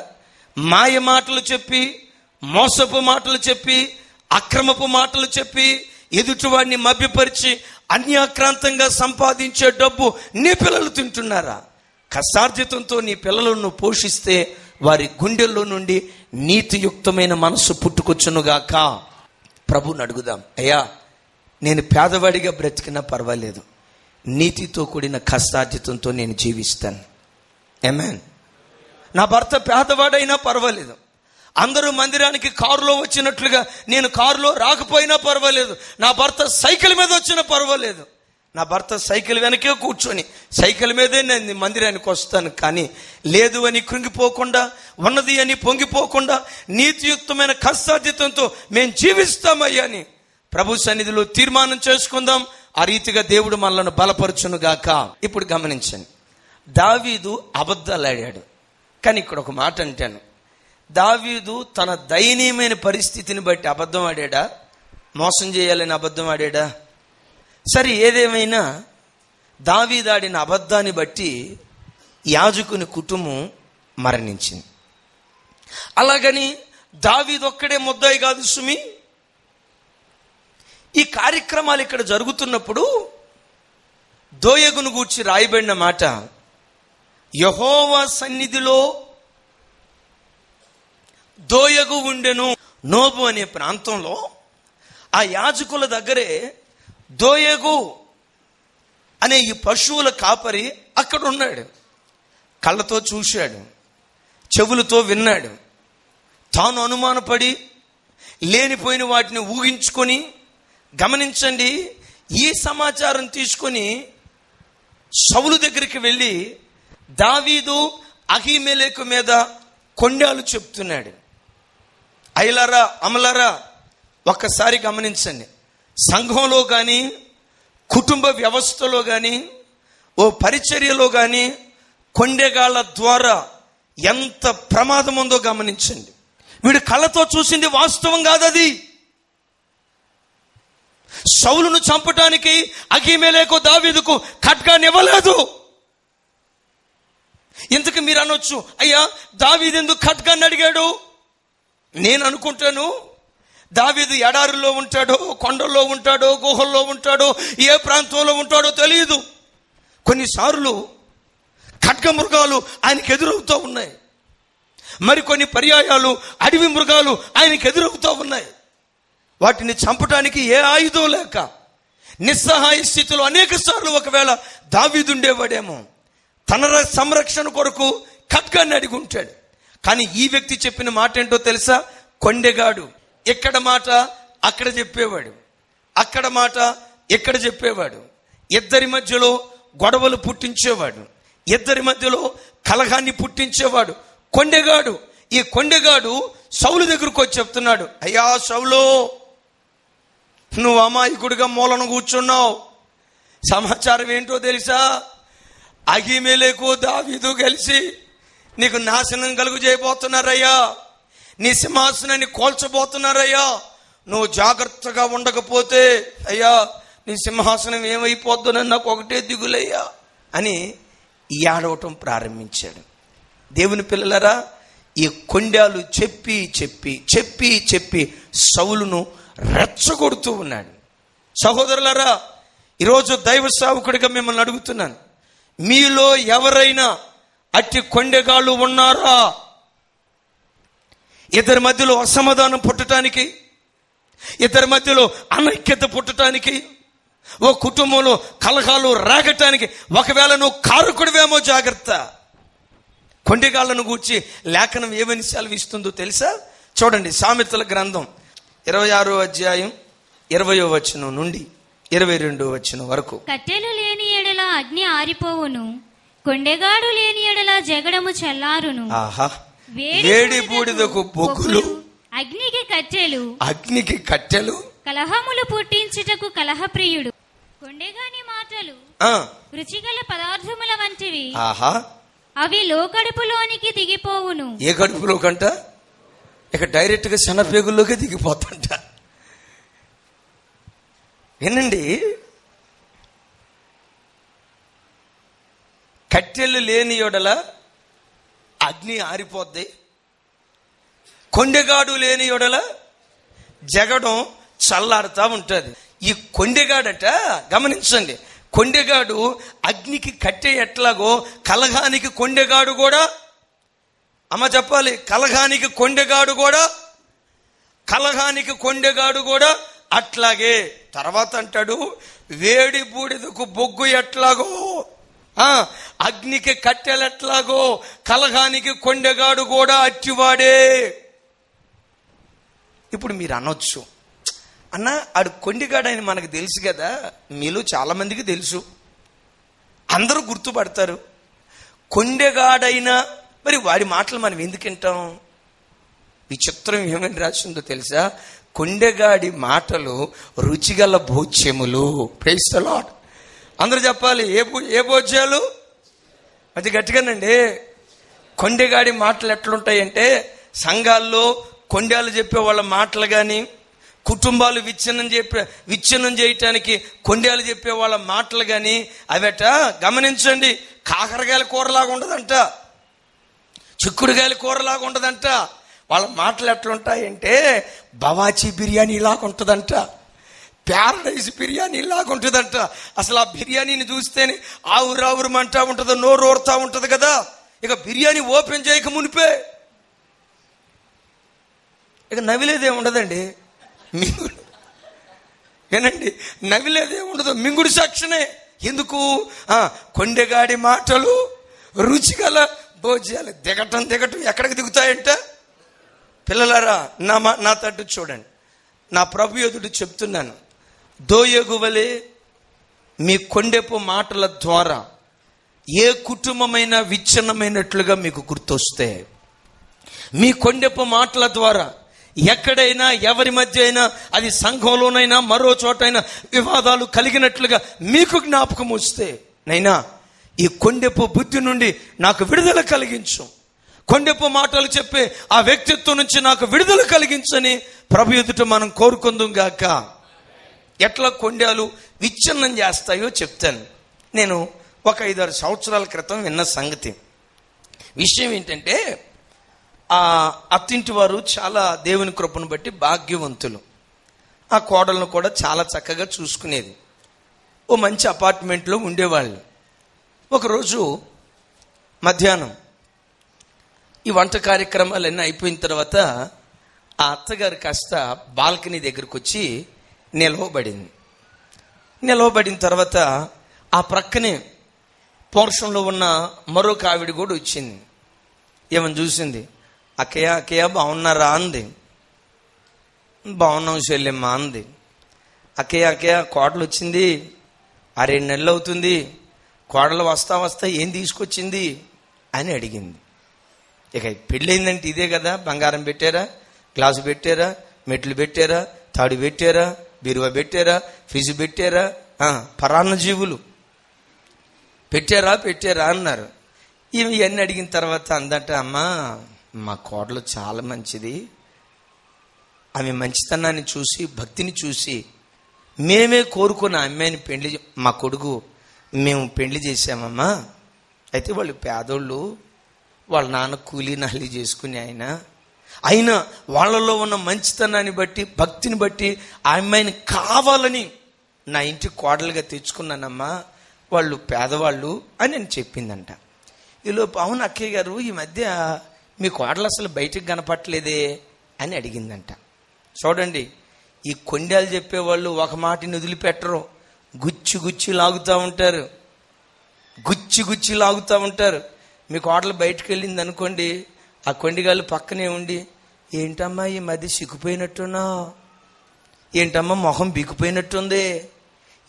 మాయ మాటలు చెప్పి మోసపు మాటలు చెప్పి అక్రమపు మాటలు చెప్పి ఎదుటివాడిని మభ్యపరిచి అన్యాక్రాంతంగా సంపాదించే డబ్బు నీ పిల్లలు తింటున్నారా? కష్టార్జితంతో నీ పిల్లలను పోషిస్తే వారి గుండెల్లో నుండి నీతియుక్తమైన మనసు పుట్టుకొచ్చునుగాక. ప్రభుని అడుగుదాం అయ్యా నేను పేదవాడిగా బ్రతికినా పర్వాలేదు. నీతితో కూడిన కష్టార్జితంతో నేను జీవిస్తాను. ఎమెన్ నా భర్త పేదవాడైనా పర్వాలేదు. అందరూ మందిరానికి కారులో వచ్చినట్లుగా నేను కారులో రాకపోయినా పర్వాలేదు. నా భర్త సైకిల్ మీద వచ్చినా పర్వాలేదు. నా భర్త సైకిల్ వెనకే కూర్చొని సైకిల్ మీదే నేను మందిరానికి వస్తాను కానీ లేదు అని కృంగిపోకుండా ఉన్నది అని పొంగిపోకుండా నీతియుక్తమైన కష్టార్జితంతో మేము జీవిస్తామయ్యా అని ప్రభు సన్నిధిలో తీర్మానం చేసుకుందాం. ఆ రీతిగా దేవుడు మనల్ని బలపరచునుగాక. ఇప్పుడు గమనించండి. దావీదు అబద్ధాలాడాడు. కానీ ఇక్కడ ఒక మాట అంటాను. దావీదు తన దయనీయమైన పరిస్థితిని బట్టి అబద్ధం ఆడాడా? మోసం చేయాలని అబద్ధం ఆడాడా? సరే ఏదేమైనా దావీదాడిన అబద్ధాన్ని బట్టి యాజకుని కుటుంబం మరణించింది. అలాగని దావీదొక్కడే ముద్దాయి కాదు సుమి. ఈ కార్యక్రమాలు ఇక్కడ జరుగుతున్నప్పుడు దోయగును గూర్చి రాయబడిన మాట యహోవా సన్నిధిలో దోయగు ఉండెను నోబు అనే ప్రాంతంలో ఆ యాజకుల దగ్గరే దోయగు అనే ఈ పశువుల కాపరి అక్కడ ఉన్నాడు కళ్ళతో చూశాడు. చెవులతో విన్నాడు. తాను అనుమానపడి లేనిపోయిన వాటిని ఊహించుకొని గమనించండి ఈ సమాచారం తీసుకొని సౌలు దగ్గరికి వెళ్ళి దావీదు అహిమెలేకు మీద కొండాలు చెప్తున్నాడు. ఐలరా అమలరా ఒక్కసారి గమనించండి. సంఘంలో కానీ కుటుంబ వ్యవస్థలో కానీ ఓ పరిచర్యలో కానీ కొండెగాళ్ళ ద్వారా ఎంత ప్రమాదం ఉందో గమనించండి. వీడు కళ్ళతో చూసింది వాస్తవం కాదది. సౌలును చంపటానికి అగిమేలేకు దావీదుకు ఖడ్గానివ్వలేదు ఇంతకు మీరు అనొచ్చు అయ్యా దావీదు ఎందుకు ఖడ్గాన్ని అడిగాడు? నేను అనుకుంటాను దావీదు ఎడారిలో ఉంటాడో కొండల్లో ఉంటాడో గుహల్లో ఉంటాడో ఏ ప్రాంతంలో ఉంటాడో తెలియదు కొన్నిసార్లు ఖడ్గ మృగాలు ఆయనకు ఎదురవుతూ ఉన్నాయి. మరికొన్ని పర్యాయాలు అడవి మృగాలు ఆయనకు ఎదురవుతూ ఉన్నాయి. వాటిని చంపడానికి ఏ ఆయుధం లేక నిస్సహాయ స్థితిలో అనేక సార్లు ఒకవేళ దావీదుండేవాడేమో తన ర- సంరక్షణ కొరకు ఖడ్గాన్ని అడిగి ఉంటాడు. కానీ ఈ వ్యక్తి చెప్పిన మాట ఏంటో తెలుసా? కొండెగాడు. ఎక్కడ మాట అక్కడ చెప్పేవాడు. అక్కడ మాట ఇక్కడ చెప్పేవాడు. ఇద్దరి మధ్యలో గొడవలు పుట్టించేవాడు. ఇద్దరి మధ్యలో కలహాన్ని పుట్టించేవాడు. కొండెగాడు. ఈ కొండెగాడు సౌలు దగ్గరకు వచ్చి చెప్తున్నాడు అయ్యా సౌలో నువ్వు అమాయకుడిగా మూలను కూర్చున్నావు. సమాచారం ఏంటో తెలుసా? అగిమేలేకు దావీదు కలిసి నీకు నాశనం కలుగు చేయబోతున్నారయ్యా. నీ సింహాసనాన్ని కోల్చబోతున్నారయ్యా. నువ్వు జాగ్రత్తగా ఉండకపోతే అయ్యా నీ సింహాసనం ఏమైపోద్దునని నాకు ఒకటే దిగులయ్యా అని ఏడవటం ప్రారంభించాడు. దేవుని పిల్లలరా ఈ కొండాలు చెప్పి చెప్పి చెప్పి చెప్పి సౌలును రెచ్చగొడుతూ ఉన్నాడు. సహోదరులరా ఈరోజు దైవ సేవకుడిగా మిమ్మల్ని అడుగుతున్నాను. మీలో ఎవరైనా అట్టి కొండగాళ్ళు ఉన్నారా? ఇద్దరి మధ్యలో అసమాధానం పుట్టడానికి ఇద్దరి మధ్యలో అనైక్యత పుట్టడానికి ఓ కుటుంబంలో కలహాలు రాగటానికి ఒకవేళ నువ్వు కారకుడివేమో జాగ్రత్త. కొండెగాళ్ళను గూర్చి లేఖనం ఏమని సెలవిస్తుందో తెలుసా? చూడండి సామెతల గ్రంథం ఇరవై ఆరో అధ్యాయం ఇరవయో వచనం నుండి ఇరవై రెండో వచనం వరకు. కట్టెలు లేని ఎడల అగ్ని ఆరిపోవును కొండెగాడు లేని ఎడల జగడము చల్లారును. ఆహా! వేడి బూడిదకు బొగ్గులు అగ్నికి కట్టెలు అగ్నికి కట్టెలు కలహములు పుట్టించుటకు కలహప్రియుడు. కొండెగాని మాటలు రుచిగల పదార్థముల వంటివి ఆహా. అవి లోకడుపులోనికి దిగిపోవును. ఏ కడుపులో కంట? ఇక డైరెక్ట్గా శనపేగుల్లోకి దిగిపోతుంట. వినండి. కట్టెలు లేని యొడల అగ్ని ఆరిపోద్ది. కొండెగాడు లేని యొడల జగడం చల్లారుతా ఉంటుంది. ఈ కొండెగాడట గమనించండి కొండెగాడు అగ్నికి కట్టె ఎట్లాగో కలహానికి కొండెగాడు కూడా అమ్మ చెప్పాలి కలహానికి కొండెగాడు కూడా కలహానికి కొండెగాడు కూడా అట్లాగే తర్వాత అంటాడు వేడి బూడిదకు బొగ్గు ఎట్లాగో అగ్నికి కట్టెలెట్లాగో కలహానికి కొండగాడు కూడా అట్టివాడే. ఇప్పుడు మీరు అనొచ్చు. అన్న ఆడు కొండిగాడని మనకు తెలుసు కదా మీలో చాలామందికి తెలుసు. అందరూ గుర్తుపడతారు. కొండెగాడైనా మరి వాడి మాటలు మనం ఎందుకు వింటాం? విచిత్రం ఏమని రాసిందో తెలుసా? కొండెగాడి మాటలు రుచిగల భోజ్యములు. ప్రేస్తలాడ్ అందరూ చెప్పాలి ఏ భో- ఏ భోజ్యాలు? అది గట్టిగానండి. కొండెగాడి మాటలు ఎట్లుంటాయంటే సంఘాల్లో కొండేలు చెప్పే వాళ్ళ మాటలు కానీ కుటుంబాలు విచ్ఛిన్నం చెప్పే విచ్ఛిన్నం చేయటానికి కొండేలు చెప్పే వాళ్ళ మాటలు కానీ అవట గమనించండి. కాకరకాయల కూరలాగా ఉండదంట. చిక్కుడుగాయల కూరలాగా ఉండదంట. వాళ్ళ మాటలు ఎట్లుంటాయంటే బవాచీ బిర్యానీ లాగా ఉంటుందంట. ప్యారడైజ్ బిర్యానీ లాగా ఉంటుందంట. అసలు ఆ బిర్యానీని చూస్తేనే ఆవురు అంటా ఉంటుంది నోరు ఓరుతా ఉంటుంది కదా. ఇక బిర్యానీ ఓపెన్ చేయక మునిపే. ఇక నవిలేదే ఉండదండి. మింగుడు ఏనండి? నవిలేదే ఉండదు. మింగుడు సాక్షనే. ఎందుకు? కొండెగాడి మాటలు రుచిగల భోజ్యాలు. దిగటం దిగటం ఎక్కడికి దిగుతాయంట? పిల్లలారా నా మా నా తట్టు చూడండి. నా ప్రభు ఎదుడు చెప్తున్నాను. దోయగువలే మీ కొండెపు మాటల ద్వారా ఏ కుటుంబమైన విచ్ఛిన్నమైనట్లుగా మీకు గుర్తొస్తే మీ కొండెపు మాటల ద్వారా ఎక్కడైనా ఎవరి మధ్య అయినా అది సంఘంలోనైనా మరో చోటైనా వివాదాలు కలిగినట్లుగా మీకు జ్ఞాపకం వస్తే నైనా ఈ కొండెపు బుద్ధి నుండి నాకు విడుదల కలిగించు. కొండెపు మాటలు చెప్పే ఆ వ్యక్తిత్వం నుంచి నాకు విడుదల కలిగించని ప్రభు ఎదుట మనం కోరుకుందాం గాక. ఎట్లా కొండాలు విచ్ఛిన్నం చేస్తాయో చెప్తాను. నేను ఒక ఐదారు సంవత్సరాల క్రితం విన్న సంగతి. విషయం ఏంటంటే ఆ అత్తింటి వారు చాలా దేవుని కృపను బట్టి భాగ్యవంతులు. ఆ కోడలను కూడా చాలా చక్కగా చూసుకునేది. ఓ మంచి అపార్ట్మెంట్లో ఉండేవాళ్ళు. ఒకరోజు మధ్యాహ్నం ఈ వంట కార్యక్రమాలన్నీ అయిపోయిన తర్వాత ఆ అత్తగారు కాస్త బాల్కనీ దగ్గరకు వచ్చి నిలవబడింది. నిలవబడిన తర్వాత ఆ ప్రక్కనే పోర్షన్లో ఉన్న మరొక ఆవిడ కూడా వచ్చింది. ఏమని చూసింది? అక్కయ్య అక్కయ్య బాగున్నారా అంది. బాగున్నాం చెల్లెమ్మ అంది. అక్కయ్య అక్కయ్య కోడలు వచ్చింది. ఆ రెండు నెలలు అవుతుంది. కోడలు వస్తా వస్తా ఏం తీసుకొచ్చింది అని అడిగింది. ఇక పెళ్ళైందంటే ఇదే కదా. బంగారం పెట్టారా? గ్లాసు పెట్టారా? మెట్లు పెట్టారా? తాడు పెట్టారా? బీరువా పెట్టారా? ఫ్రిజ్ పెట్టారా? పరాన్న జీవులు. పెట్టారా? పెట్టారా అన్నారు. ఇవి ఇవన్నీ అడిగిన తర్వాత అందట అమ్మా మా కోడలు చాలా మంచిది. ఆమె మంచితనాన్ని చూసి భక్తిని చూసి మేమే కోరుకున్న అమ్మాయిని పెళ్ళి మా కొడుకు మేము పెళ్ళి చేశామమ్మా. అయితే వాళ్ళు పేదోళ్ళు వాళ్ళ నాన్న కూలీ నల్లి చేసుకుని ఆయన అయినా వాళ్ళలో ఉన్న మంచితనాన్ని బట్టి భక్తిని బట్టి ఆ అమ్మాయిని కావాలని నా ఇంటి కోడలుగా తెచ్చుకున్నానమ్మా వాళ్ళు పేదవాళ్ళు అని నేను చెప్పిందంట. ఈలోపు అవును అక్కయ్య గారు ఈ మధ్య మీ కోడలు అసలు బయటికి కనపట్లేదే అని అడిగిందంట. చూడండి ఈ కొండలు చెప్పేవాళ్ళు ఒక మాటని వదిలిపెట్టరు. గుచ్చి గుచ్చి లాగుతూ ఉంటారు. గుచ్చి గుచ్చి లాగుతూ ఉంటారు. మీ కోడలు బయటకు వెళ్ళింది అనుకోండి ఆ కొండిగాళ్ళు పక్కనే ఉండి ఏంటమ్మా ఈ మధ్య సిగ్గుపోయినట్టున్నా? ఏంటమ్మా మొహం బిగిపోయినట్టుంది?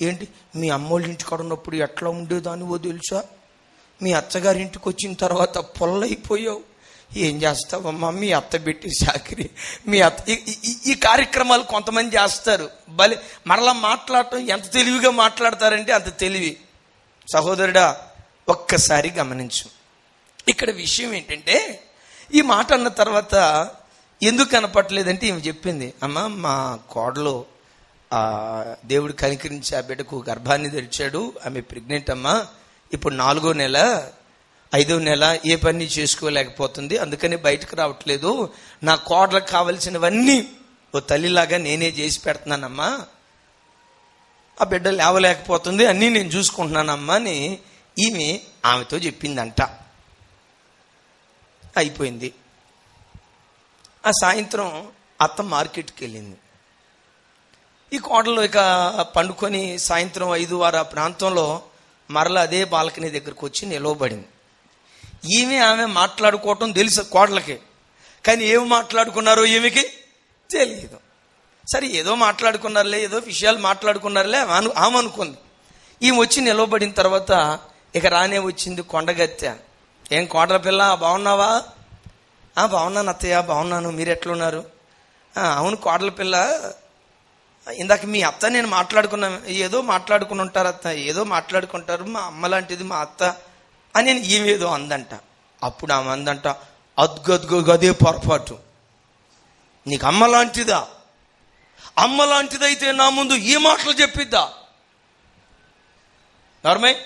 ఏంటి మీ అమ్మోళ్ళ ఇంటికాడ ఉన్నప్పుడు ఎట్లా ఉండేదానివో తెలుసా? మీ అత్తగారి ఇంటికి వచ్చిన తర్వాత పొల్లైపోయావు. ఏం చేస్తావమ్మా? మీ అత్త పెట్టి చాకరి మీ అత్త ఈ- కార్యక్రమాలు కొంతమంది చేస్తారు. భలే మరలా మాట్లాడటం ఎంత తెలివిగా మాట్లాడతారంటే అంత తెలివి. సహోదరుడా ఒక్కసారి గమనించు. ఇక్కడ విషయం ఏంటంటే ఈ మాట అన్న తర్వాత ఎందుకు కనపట్టలేదంటే ఈమె చెప్పింది అమ్మ మా కోడలో దేవుడు కనికరించి ఆ బిడ్డకు గర్భాన్ని తెరిచాడు ఆమె ప్రెగ్నెంట్ అమ్మా. ఇప్పుడు నాలుగో నెల ఐదో నెల ఏ పని చేసుకోలేకపోతుంది అందుకని బయటకు రావట్లేదు. నా కోడలకు కావలసినవన్నీ ఓ తల్లిలాగా నేనే చేసి పెడుతున్నానమ్మా. ఆ బిడ్డ లేవలేకపోతుంది అన్నీ నేను చూసుకుంటున్నానమ్మా అని ఈమె ఆమెతో చెప్పిందంట. అయిపోయింది. ఆ సాయంత్రం అత్త మార్కెట్కి వెళ్ళింది ఈ కోటలో ఇక పండుకొని సాయంత్రం ఐదు వారు ప్రాంతంలో మరలా అదే బాల్కనీ దగ్గరకు వచ్చి నిలవబడింది. ఈమె ఆమె మాట్లాడుకోవటం తెలుసు కోడలకి కానీ ఏమి మాట్లాడుకున్నారో ఈమెకి తెలియదు సరే ఏదో మాట్లాడుకున్నారులే ఏదో విషయాలు మాట్లాడుకున్నారులే ఆమె అను- ఆమె అనుకుంది. ఈమె వచ్చి నిలవబడిన తర్వాత ఇక రానే వచ్చింది కొండగత్తె ఏం కోడల పిల్ల బాగున్నావా? "ఆ, బాగున్నాను అత్తయ్య బాగున్నాను. మీరు ఎట్లున్నారు? అవును కోడల పిల్ల. ఇందాక మీ అత్త నేను మాట్లాడుకున్నా ఏదో మాట్లాడుకుని ఉంటారు అత్త ఏదో మాట్లాడుకుంటారు మా అమ్మ లాంటిది మా అత్త అని నేను ఈమెదో అందంట. అప్పుడు ఆమె అందంట అద్గద్గో గదే పొరపాటు. నీకు అమ్మ లాంటిదా? అమ్మ లాంటిదైతే నా ముందు ఈ మాటలు చెప్పిద్దా? నర్మే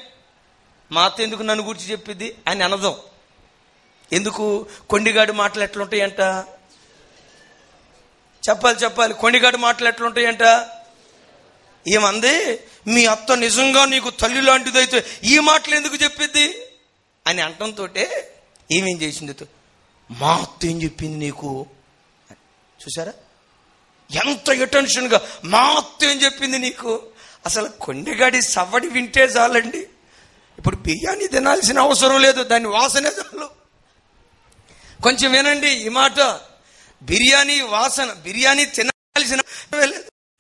మా అత్త ఎందుకు నన్ను గురించి చెప్పింది అని అనదాం ఎందుకు? కొండిగాడి మాటలు ఎట్లుంటాయంట? చెప్పాలి చెప్పాలి. కొండిగాడి మాటలు ఎట్లుంటాయంట? ఏమంది? మీ అత్త నిజంగా నీకు తల్లి లాంటిదైతే ఈ మాటలు ఎందుకు చెప్పిద్ది? అని అంటంతో ఏమేం చేసింది మా అత్త ఏం చెప్పింది నీకు? చూసారా ఎంత అటెన్షన్గా మా అత్త ఏం చెప్పింది నీకు? అసలు కొండగాడి సవ్వడి వింటే చాలండి. ఇప్పుడు బిర్యానీ తినాల్సిన అవసరం లేదు దాని వాసనే చాలు. కొంచెం వినండి ఈ మాట. బిర్యానీ వాసన బిర్యానీ తినాల్సిన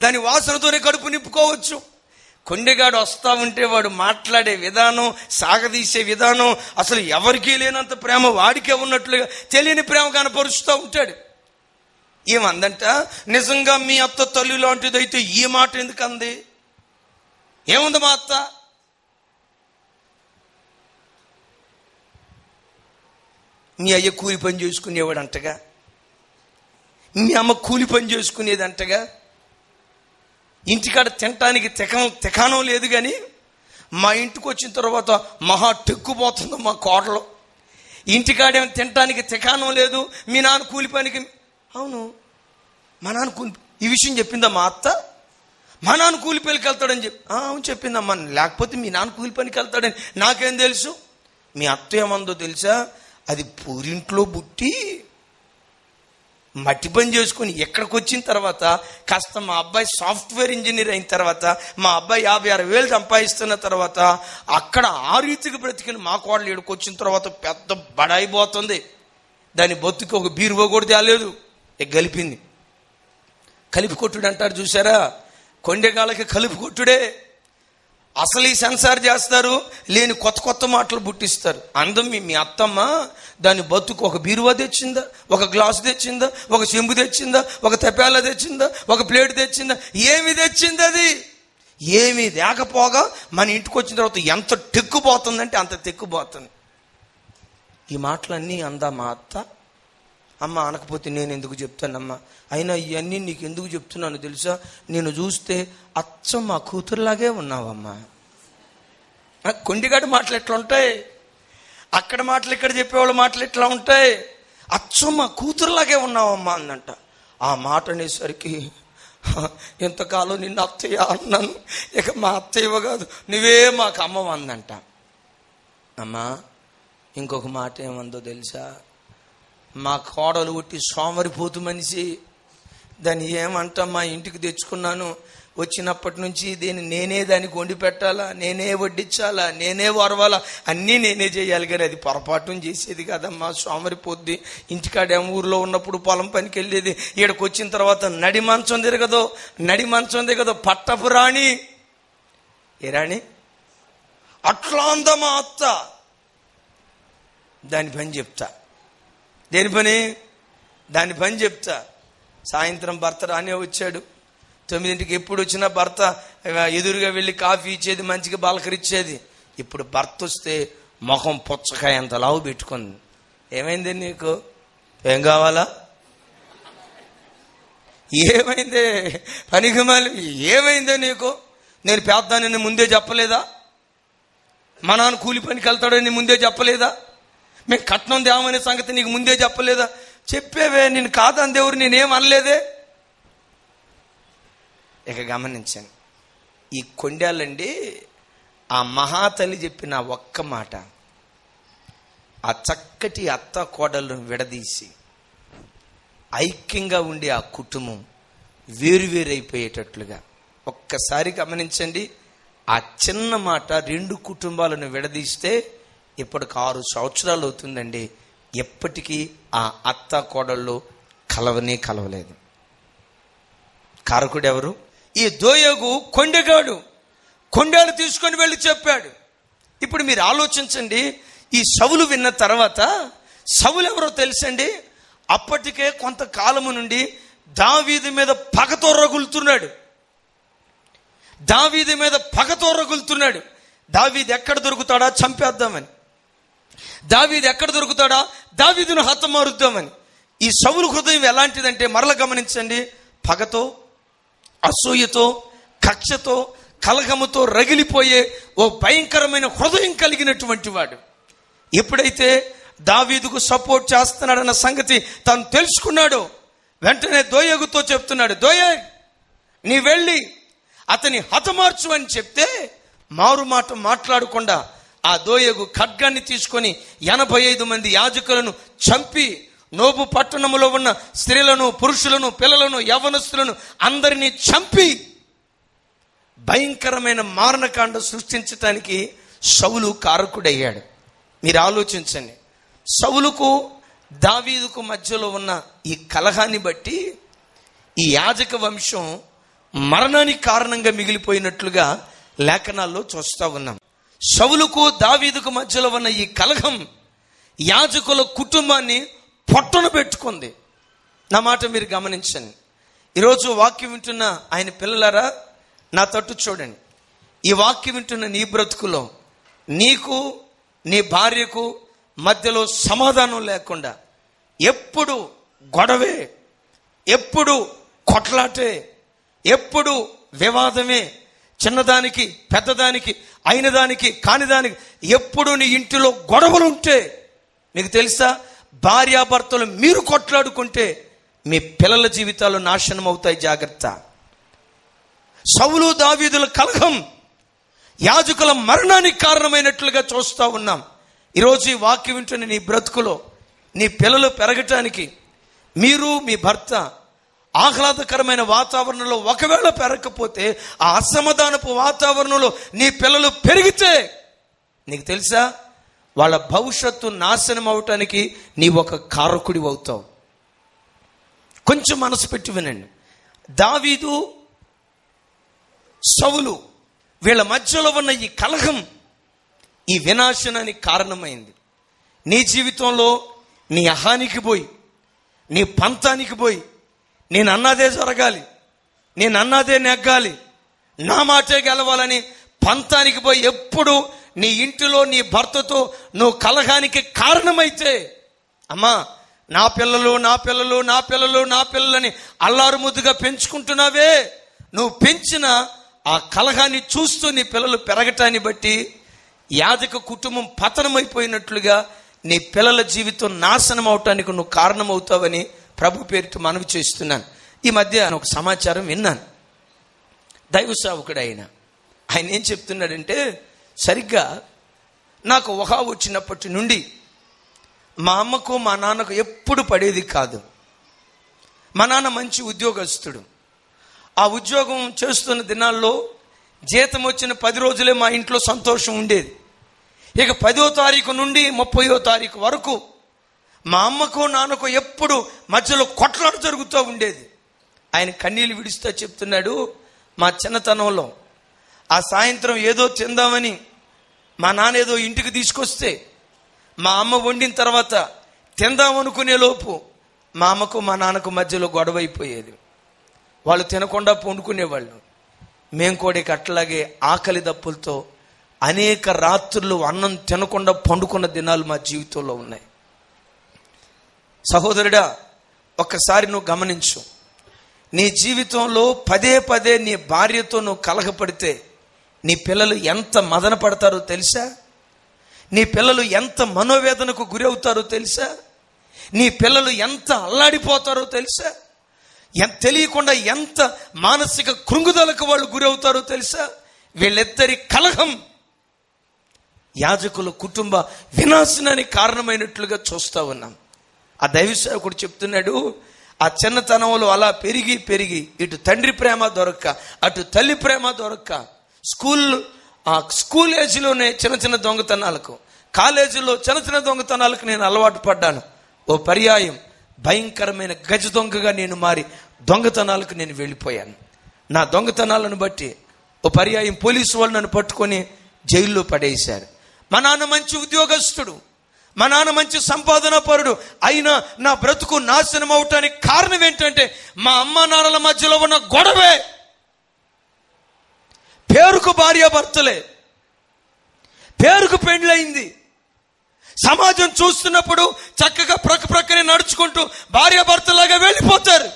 దాని వాసనతోనే కడుపు నింపుకోవచ్చు. కొండెగాడు వస్తా ఉంటే వాడు మాట్లాడే విధానం సాగదీసే విధానం అసలు ఎవరికీ లేనంత ప్రేమ వాడికే ఉన్నట్లుగా తెలియని ప్రేమ కనపరుస్తూ ఉంటాడు. ఏమందంట? నిజంగా మీ అత్త తల్లి లాంటిదైతే ఈ మాట ఎందుకు అంది ఏముంది మా అత్త? మీ అయ్య కూలి పని చేసుకునేవాడు అంటగా మీ అమ్మ కూలి పని చేసుకునేది అంటగా ఇంటికాడ తినటానికి తెకం తెకానం లేదు కానీ మా ఇంటికి వచ్చిన తర్వాత మహా టెక్కుపోతుంది మా కోటలో ఇంటికాడేమో తినటానికి తెకానం లేదు మీ నాన్న కూలి పనికి అవును. మా నాన్న కూలి ఈ విషయం చెప్పిందా మా అత్త? మా నాన్న కూలి పనికి వెళ్తాడని చెప్పి అవును చెప్పిందమ్మా. లేకపోతే మీ నాన్న కూలి పనికి వెళ్తాడని నాకేం తెలుసు? మీ అత్త ఏమందో తెలుసా? అది పూరింట్లో పుట్టి మట్టి పని చేసుకుని ఎక్కడికి వచ్చిన తర్వాత కాస్త మా అబ్బాయి సాఫ్ట్వేర్ ఇంజనీర్ అయిన తర్వాత మా అబ్బాయి యాభై ఆరు వేలు సంపాదిస్తున్న తర్వాత అక్కడ ఆ రీతికి బ్రతికిన మా కోడలు ఇక్కడికి వచ్చిన తర్వాత పెద్ద బడాయిపోతుంది దాని బొత్తుకి ఒక బీరువో కూడా తేలేదు ఇక కలిపింది కలిపి కొట్టుడు అంటారు చూసారా? కొండెగాలకి కలిపి కొట్టుడే. అసలు ఈ సెన్సార్ చేస్తారు? లేని కొత్త కొత్త మాటలు పుట్టిస్తారు. అందం మీ మీ అత్తమ్మ దాని బతుకు ఒక బీరువా తెచ్చిందా? ఒక గ్లాసు తెచ్చిందా? ఒక చెంబు తెచ్చిందా? ఒక తెపాల తెచ్చిందా? ఒక ప్లేట్ తెచ్చిందా? ఏమి తెచ్చింది అది? ఏమి లేకపోగా మన ఇంటికి వచ్చిన తర్వాత ఎంత టెక్కుపోతుందంటే అంత తెక్కుపోతుంది ఈ మాటలన్నీ అందా మా అత్త? అమ్మ అనకపోతే నేను ఎందుకు చెప్తానమ్మా? అయినా ఇవన్నీ నీకు ఎందుకు చెప్తున్నాను తెలుసా? నేను చూస్తే అచ్చం మా కూతురులాగే ఉన్నావమ్మా. కొండిగాడి మాటలు ఎట్లా ఉంటాయి? అక్కడ మాటలు ఇక్కడ చెప్పేవాళ్ళ మాటలు ఎట్లా ఉంటాయి? అచ్చం మా కూతురులాగే ఉన్నావమ్మా అందంట ఆ మాట అనేసరికి ఎంతకాలం నిన్ను అత్తయ్య అన్నాను? ఇక మా అత్తయ్యవ కాదు నువ్వే మాకు అమ్మ అందంట అమ్మా ఇంకొక మాట ఏమందో తెలుసా? మా కోడలు ఒట్టి సోమరిపోతు మనిషి. దాన్ని ఏమంటా మా ఇంటికి తెచ్చుకున్నాను. వచ్చినప్పటి నుంచి దీన్ని నేనే దానికి వండి పెట్టాలా నేనే వడ్డించాలా నేనే వరవాలా అన్నీ నేనే చేయాలి కానీ అది పొరపాటు చేసేది కదమ్మా. సోమరిపోద్ది. ఇంటికాడేమో ఊర్లో ఉన్నప్పుడు పొలం పనికి వెళ్ళేది. ఇక్కడికి వచ్చిన తర్వాత నడి మంచం తిరగదో నడి మంచం దిగదో పట్టపు రాణి. ఏ రాణి? అట్లా అందమా అత్త దాని పని చెప్తా. దేని పని? దాని పని చెప్తా. సాయంత్రం భర్త రానే వచ్చాడు. తొమ్మిదింటికి ఎప్పుడు వచ్చినా భర్త ఎదురుగా వెళ్ళి కాఫీ ఇచ్చేది మంచిగా బాలకరిచ్చేది. ఇప్పుడు భర్త వస్తే మొహం పుచ్చకాయ అంత లావు పెట్టుకుంది. ఏమైంది నీకు? ఏం కావాలా? ఏమైంది? పనికి మళ్ళీ ఏమైందే నీకు? నేను పేద్దానని ముందే చెప్పలేదా? మా నాన్న కూలి పనికి వెళ్తాడని ముందే చెప్పలేదా? మేము కట్నం దేవమనే సంగతి నీకు ముందే చెప్పలేదా? చెప్పేవే నేను కాదని దేవుడు నేనేం అనలేదే? ఇక గమనించాను ఈ కొండాలండి ఆ మహాతల్లి చెప్పిన ఒక్క మాట. ఆ చక్కటి అత్త కోడలను విడదీసి ఐక్యంగా ఉండే ఆ కుటుంబం వేరువేరైపోయేటట్లుగా. ఒక్కసారి గమనించండి ఆ చిన్న మాట రెండు కుటుంబాలను విడదీస్తే ఇప్పటికి ఆరు సంవత్సరాలు అవుతుందండి. ఎప్పటికీ ఆ అత్త కోడళ్ళు కలవనే కలవలేదు. కారకుడు ఎవరు? ఈ దోయగు కొండగాడు. కొండలు తీసుకొని వెళ్ళి చెప్పాడు. ఇప్పుడు మీరు ఆలోచించండి. ఈ సవులు విన్న తర్వాత సవులు ఎవరో తెలుసండి? అప్పటికే కొంతకాలము నుండి దావీది మీద పగతో రగులుతున్నాడు. దావీది మీద పగతో రగులుతున్నాడు. దావీది ఎక్కడ దొరుకుతాడా చంపేద్దామని. దావీది ఎక్కడ దొరుకుతాడా? దావీదును హతమారుద్దామని ఈ సవులు హృదయం ఎలాంటిదంటే మరల గమనించండి. పగతో అసూయతో కక్షతో కలహముతో రగిలిపోయే ఓ భయంకరమైన హృదయం కలిగినటువంటి వాడు. ఎప్పుడైతే దావీదుకు సపోర్ట్ చేస్తున్నాడన్న సంగతి తను తెలుసుకున్నాడో వెంటనే దోయగుతో చెప్తున్నాడు దోయ నీ వెళ్ళి అతని హతమార్చు అని చెప్తే మారు మాట మాట్లాడకుండా ఆ దోయగు ఖడ్గాన్ని తీసుకొని ఎనభై ఐదు మంది యాజకులను చంపి నోబు పట్టణములో ఉన్న స్త్రీలను పురుషులను పిల్లలను యవనస్తులను అందరినీ చంపి భయంకరమైన మారణకాండ సృష్టించటానికి సౌలు కారకుడయ్యాడు. మీరు ఆలోచించండి. సౌలుకు దావీదుకు మధ్యలో ఉన్న ఈ కలహాన్ని బట్టి ఈ యాజక వంశం మరణానికి కారణంగా మిగిలిపోయినట్లుగా లేఖనాల్లో చూస్తూ ఉన్నాం. సవులకు దావీదుకు మధ్యలో ఉన్న ఈ కలహం యాజకుల కుటుంబాన్ని పొట్టను పెట్టుకుంది. నా మాట మీరు గమనించండి. ఈరోజు వాక్యం వింటున్న ఆయన పిల్లలారా నా తట్టు చూడండి. ఈ వాక్యం వింటున్న నీ బ్రతుకులో నీకు నీ భార్యకు మధ్యలో సమాధానం లేకుండా ఎప్పుడు గొడవే ఎప్పుడు కొట్లాటే ఎప్పుడు వివాదమే చిన్నదానికి పెద్దదానికి అయిన దానికి కాని దానికి ఎప్పుడు నీ ఇంటిలో గొడవలు ఉంటే మీకు తెలుసా? భార్యాభర్తలు మీరు కొట్లాడుకుంటే మీ పిల్లల జీవితాలు నాశనం అవుతాయి జాగ్రత్త. సౌలు దావీదుల కలహం యాజకుల మరణానికి కారణమైనట్లుగా చూస్తూ ఉన్నాం. ఈరోజు ఈ వాక్యం వింటున్న నీ బ్రతుకులో నీ పిల్లలు పెరగటానికి మీరు మీ భర్త ఆహ్లాదకరమైన వాతావరణంలో ఒకవేళ పెరగకపోతే ఆ అసమాధానపు వాతావరణంలో నీ పిల్లలు పెరిగితే నీకు తెలుసా? వాళ్ళ భవిష్యత్తు నాశనం అవటానికి నీ ఒక కారకుడి అవుతావు. కొంచెం మనసు పెట్టి వినండి. దావీదు సవులు వీళ్ళ మధ్యలో ఉన్న ఈ కలహం ఈ వినాశనానికి కారణమైంది. నీ జీవితంలో నీ అహానికి పోయి నీ పంతానికి పోయి నేను అన్నదే జరగాలి. నేను అన్నదే నెగ్గాలి. నా మాటే గెలవాలని పంతానికి పోయి ఎప్పుడు నీ ఇంటిలో నీ భర్తతో నువ్వు కలహానికి కారణమైతే అమ్మా నా పిల్లలు నా పిల్లలు నా పిల్లలు నా పిల్లలని అల్లారు ముద్దుగా పెంచుకుంటున్నావే. నువ్వు పెంచిన ఆ కలహాన్ని చూస్తూ నీ పిల్లలు పెరగటాన్ని బట్టి యాదక కుటుంబం పతనమైపోయినట్లుగా నీ పిల్లల జీవితం నాశనం అవటానికి నువ్వు కారణమవుతావని ప్రభు పేరుతో మనవి చేస్తున్నాను. ఈ మధ్య ఒక సమాచారం విన్నాను. దైవ సేవకుడు ఆయన ఆయన ఏం చెప్తున్నాడంటే సరిగ్గా నాకు ఊహ వచ్చినప్పటి నుండి మా అమ్మకు మా నాన్నకు ఎప్పుడు పడేది కాదు. మా నాన్న మంచి ఉద్యోగస్తుడు. ఆ ఉద్యోగం చేస్తున్న దినాల్లో జీతం వచ్చిన పది రోజులే మా ఇంట్లో సంతోషం ఉండేది. ఇక పదో తారీఖు నుండి ముప్పయో తారీఖు వరకు మా అమ్మకు నాన్నకు ఎప్పుడు మధ్యలో కొట్లాట జరుగుతూ ఉండేది. ఆయన కన్నీళ్ళు విడుస్తూ చెప్తున్నాడు మా చిన్నతనంలో ఆ సాయంత్రం ఏదో తిందామని మా నాన్న ఏదో ఇంటికి తీసుకొస్తే మా అమ్మ వండిన తర్వాత తిందామనుకునే లోపు మా అమ్మకు మా నాన్నకు మధ్యలో గొడవ అయిపోయేది. వాళ్ళు తినకుండా పండుకునేవాళ్ళు. మేము కూడా ఇక అట్లాగే ఆకలి దప్పులతో అనేక రాత్రులు అన్నం తినకుండా పండుకున్న దినాలు మా జీవితంలో ఉన్నాయి. సహోదరుడా ఒక్కసారి నువ్వు గమనించు. నీ జీవితంలో పదే పదే నీ భార్యతో నువ్వు కలహపడితే నీ పిల్లలు ఎంత మదన పడతారో తెలుసా? నీ పిల్లలు ఎంత మనోవేదనకు గురి అవుతారో తెలుసా? నీ పిల్లలు ఎంత అల్లాడిపోతారో తెలుసా? ఎంత తెలియకుండా ఎంత మానసిక కృంగుదలకు వాళ్ళు గురి అవుతారో తెలుసా? వీళ్ళిద్దరి కలహం యాజకుల కుటుంబ వినాశనానికి కారణమైనట్లుగా చూస్తా ఉన్నాం. ఆ దైవ సేవకుడు చెప్తున్నాడు ఆ చిన్నతనంలో అలా పెరిగి పెరిగి ఇటు తండ్రి ప్రేమ దొరక్క అటు తల్లి ప్రేమ దొరక్క. స్కూల్ ఆ స్కూల్ ఏజ్లోనే చిన్న చిన్న దొంగతనాలకు కాలేజీలో చిన్న చిన్న దొంగతనాలకు నేను అలవాటు పడ్డాను. ఓ పర్యాయం భయంకరమైన గజ దొంగగా నేను మారి దొంగతనాలకు నేను వెళ్ళిపోయాను. నా దొంగతనాలను బట్టి ఓ పర్యాయం పోలీసు వాళ్ళు నన్ను పట్టుకొని జైల్లో పడేశారు. మా నాన్న మంచి ఉద్యోగస్తుడు. మా నాన్న మంచి సంపాదన పరుడు. అయినా నా బ్రతుకు నాశనం అవటానికి కారణం ఏంటంటే మా అమ్మ నాన్నల మధ్యలో ఉన్న గొడవే. పేరుకు భార్యాభర్తలే పేరుకు పెండ్లయింది. సమాజం చూస్తున్నప్పుడు చక్కగా ప్రక్క ప్రక్కనే నడుచుకుంటూ భార్యాభర్తలాగా వెళ్ళిపోతారు.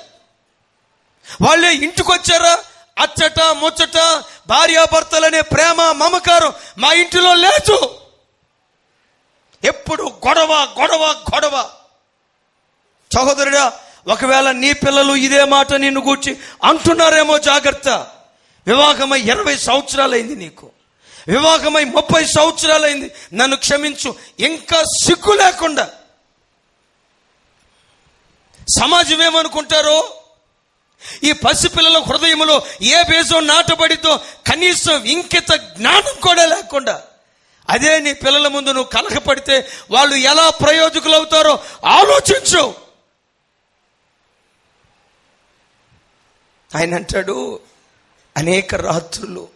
వాళ్ళే ఇంటికి వచ్చారా అచ్చట ముచ్చట భార్యాభర్తలనే ప్రేమ మమకారం మా ఇంటిలో లేదు. ఎప్పుడు గొడవ గొడవ గొడవ. సహోదరుడా ఒకవేళ నీ పిల్లలు ఇదే మాట నిన్ను గూర్చి అంటున్నారేమో జాగ్రత్త. వివాహమై ఇరవై సంవత్సరాలైంది నీకు. వివాహమై ముప్పై సంవత్సరాలైంది. నన్ను క్షమించు. ఇంకా సిగ్గు లేకుండా. సమాజం ఏమనుకుంటారో? ఈ పసిపిల్లల హృదయంలో ఏ బేజం నాటబడితో కనీసం ఇంకిత జ్ఞానం కూడా లేకుండా. అదే నీ పిల్లల ముందు నువ్వు కలకపడితే వాళ్ళు ఎలా ప్రయోజకులు అవుతారో ఆలోచించు. ఆయన అంటాడు అనేక రాత్రులు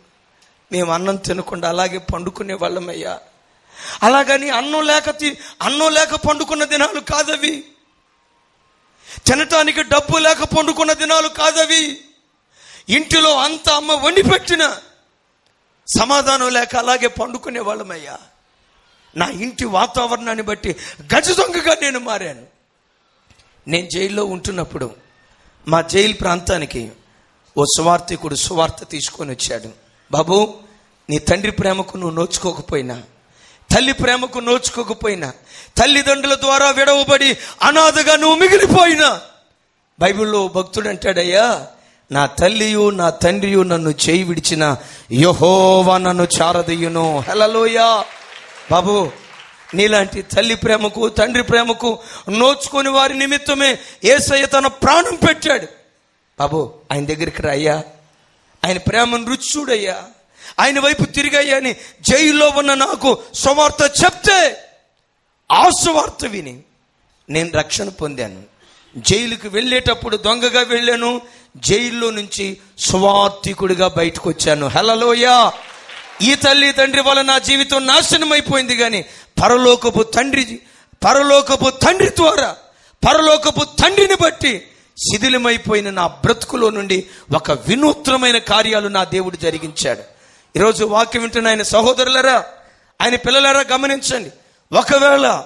మేము అన్నం తినకుండా అలాగే పండుకునే వాళ్ళమయ్యా. అలాగని అన్నం లేక తి- అన్నం లేక పండుకున్న దినాలు కాదవి. తినటానికి డబ్బు లేక పండుకున్న దినాలు కాదవి. ఇంటిలో అంత అమ్మ వండి పెట్టిన సమాధానం లేక అలాగే పండుకునే వాళ్ళమయ్యా. నా ఇంటి వాతావరణాన్ని బట్టి గజ దొంగగా నేను మారాను. నేను జైల్లో ఉంటున్నప్పుడు మా జైలు ప్రాంతానికి ఓ సువార్థికుడు సువార్త తీసుకొని వచ్చాడు. బాబు నీ తండ్రి ప్రేమకు నువ్వు నోచుకోకపోయినా తల్లి ప్రేమకు నోచుకోకపోయినా తల్లిదండ్రుల ద్వారా విడవబడి అనాథగా నువ్వు మిగిలిపోయినా. బైబిల్లో భక్తుడు అంటాడయ్యా నా తల్లియు నా తండ్రియు నన్ను చేయి విడిచిన యహోవా నన్ను చారదీయును. హలలోయా బాబు నీలాంటి తల్లి ప్రేమకు తండ్రి ప్రేమకు నోచుకొని వారి నిమిత్తమే ఏసయ్య తన ప్రాణం పెట్టాడు. బాబు ఆయన దగ్గరికి రాయ్యా ఆయన ప్రేమను రుచి చూడయ్యా ఆయన వైపు తిరిగయ్యా అని జైల్లో ఉన్న నాకు సువార్త చెప్తే ఆ సువార్త విని నేను రక్షణ పొందాను. జైలుకు వెళ్ళేటప్పుడు దొంగగా వెళ్ళాను. జైల్లో నుంచి సువార్థికుడిగా బయటకు వచ్చాను హలలోయా ఈ తల్లి తండ్రి వల్ల నా జీవితం నాశనం అయిపోయింది కానీ పరలోకపు తండ్రి పరలోకపు తండ్రి ద్వారా పరలోకపు తండ్రిని బట్టి శిథిలమైపోయిన నా బ్రతుకులో నుండి ఒక వినూత్నమైన కార్యాలు నా దేవుడు జరిగించాడు. ఈరోజు వాక్యం వింటున్న ఆయన సహోదరులరా ఆయన పిల్లలరా గమనించండి. ఒకవేళ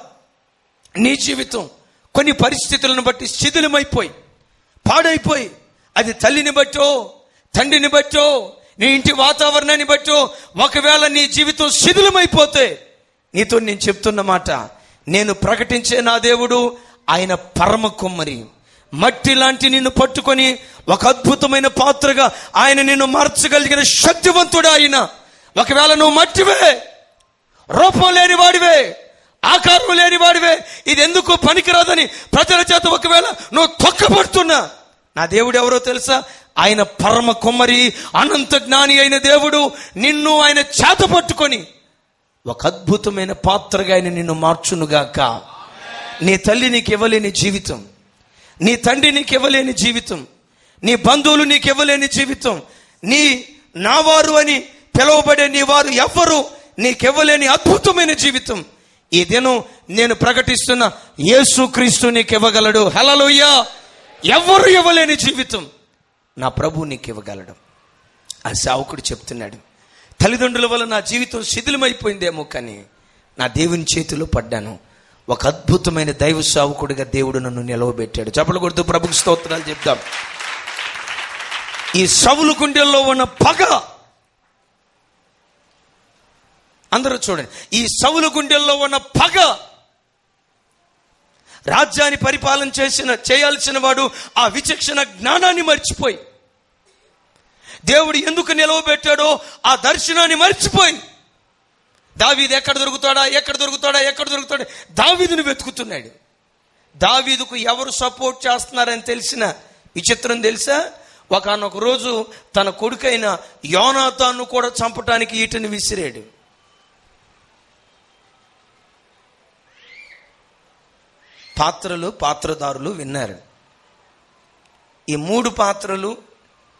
నీ జీవితం కొన్ని పరిస్థితులను బట్టి శిథిలమైపోయి పాడైపోయి అది తల్లిని బట్టో తండ్రిని బట్టో నీ ఇంటి వాతావరణాన్ని బట్టో ఒకవేళ నీ జీవితం శిథిలమైపోతే నీతో నేను చెప్తున్న మాట నేను ప్రకటించే నా దేవుడు ఆయన పరమ కుమ్మరి. మట్టి లాంటి నిన్ను పట్టుకొని ఒక అద్భుతమైన పాత్రగా ఆయన నిన్ను మార్చగలిగిన శక్తివంతుడు ఆయన. ఒకవేళ నువ్వు మట్టివే రూపం లేని వాడివే ఆకారం లేని వాడివే ఇది ఎందుకు పనికిరాదని ప్రజల చేత ఒకవేళ నువ్వు తొక్కబడుతున్నా నా దేవుడు ఎవరో తెలుసా? ఆయన పరమ కుమ్మరి అనంత జ్ఞాని అయిన దేవుడు. నిన్ను ఆయన చేత పట్టుకొని ఒక అద్భుతమైన పాత్రగా ఆయన నిన్ను మార్చునుగాక. నీ తల్లి నీకు ఇవ్వలేని జీవితం. నీ తండ్రి నీకు ఇవ్వలేని జీవితం. నీ బంధువులు నీకు ఇవ్వలేని జీవితం. నీ నావారు అని పిలువబడే నీ వారు ఎవ్వరు నీకివ్వలేని అద్భుతమైన జీవితం. ఈ దినం నేను ప్రకటిస్తున్న యేసుక్రీస్తు నీకు ఇవ్వగలడు హలలోయ్యా ఎవరు ఇవ్వలేని జీవితం. నా ప్రభు నీకు ఇవ్వగలడు ఆ సేవకుడు చెప్తున్నాడు తల్లిదండ్రుల వల్ల నా జీవితం శిథిలమైపోయిందేమో కానీ నా దేవుని చేతిలో పడ్డాను. ఒక అద్భుతమైన దైవ సేవకుడిగా దేవుడు నన్ను నిలవబెట్టాడు. చెప్పలు కొడుతూ ప్రభుకి స్తోత్రాలు చెప్తాం ఈ సవులు గుండెల్లో ఉన్న పగ. అందరూ చూడండి ఈ సవులు గుండెల్లో ఉన్న పగ రాజ్యాన్ని పరిపాలన చేసిన చేయాల్సిన వాడు ఆ విచక్షణ జ్ఞానాన్ని మర్చిపోయి. దేవుడు ఎందుకు నిలవబెట్టాడో ఆ దర్శనాన్ని మర్చిపోయి. దావీదు ఎక్కడ దొరుకుతాడా ఎక్కడ దొరుకుతాడా ఎక్కడ దొరుకుతాడా? దావీదుని వెతుకుతున్నాడు. దావీదుకు ఎవరు సపోర్ట్ చేస్తున్నారని తెలిసిన విచిత్రం తెలుసా? ఒకనొక రోజు తన కొడుకైన యోనాతాను కూడా చంపటానికి ఈటని విసిరాడు. పాత్రలు పాత్రదారులు విన్నారు. ఈ మూడు పాత్రలు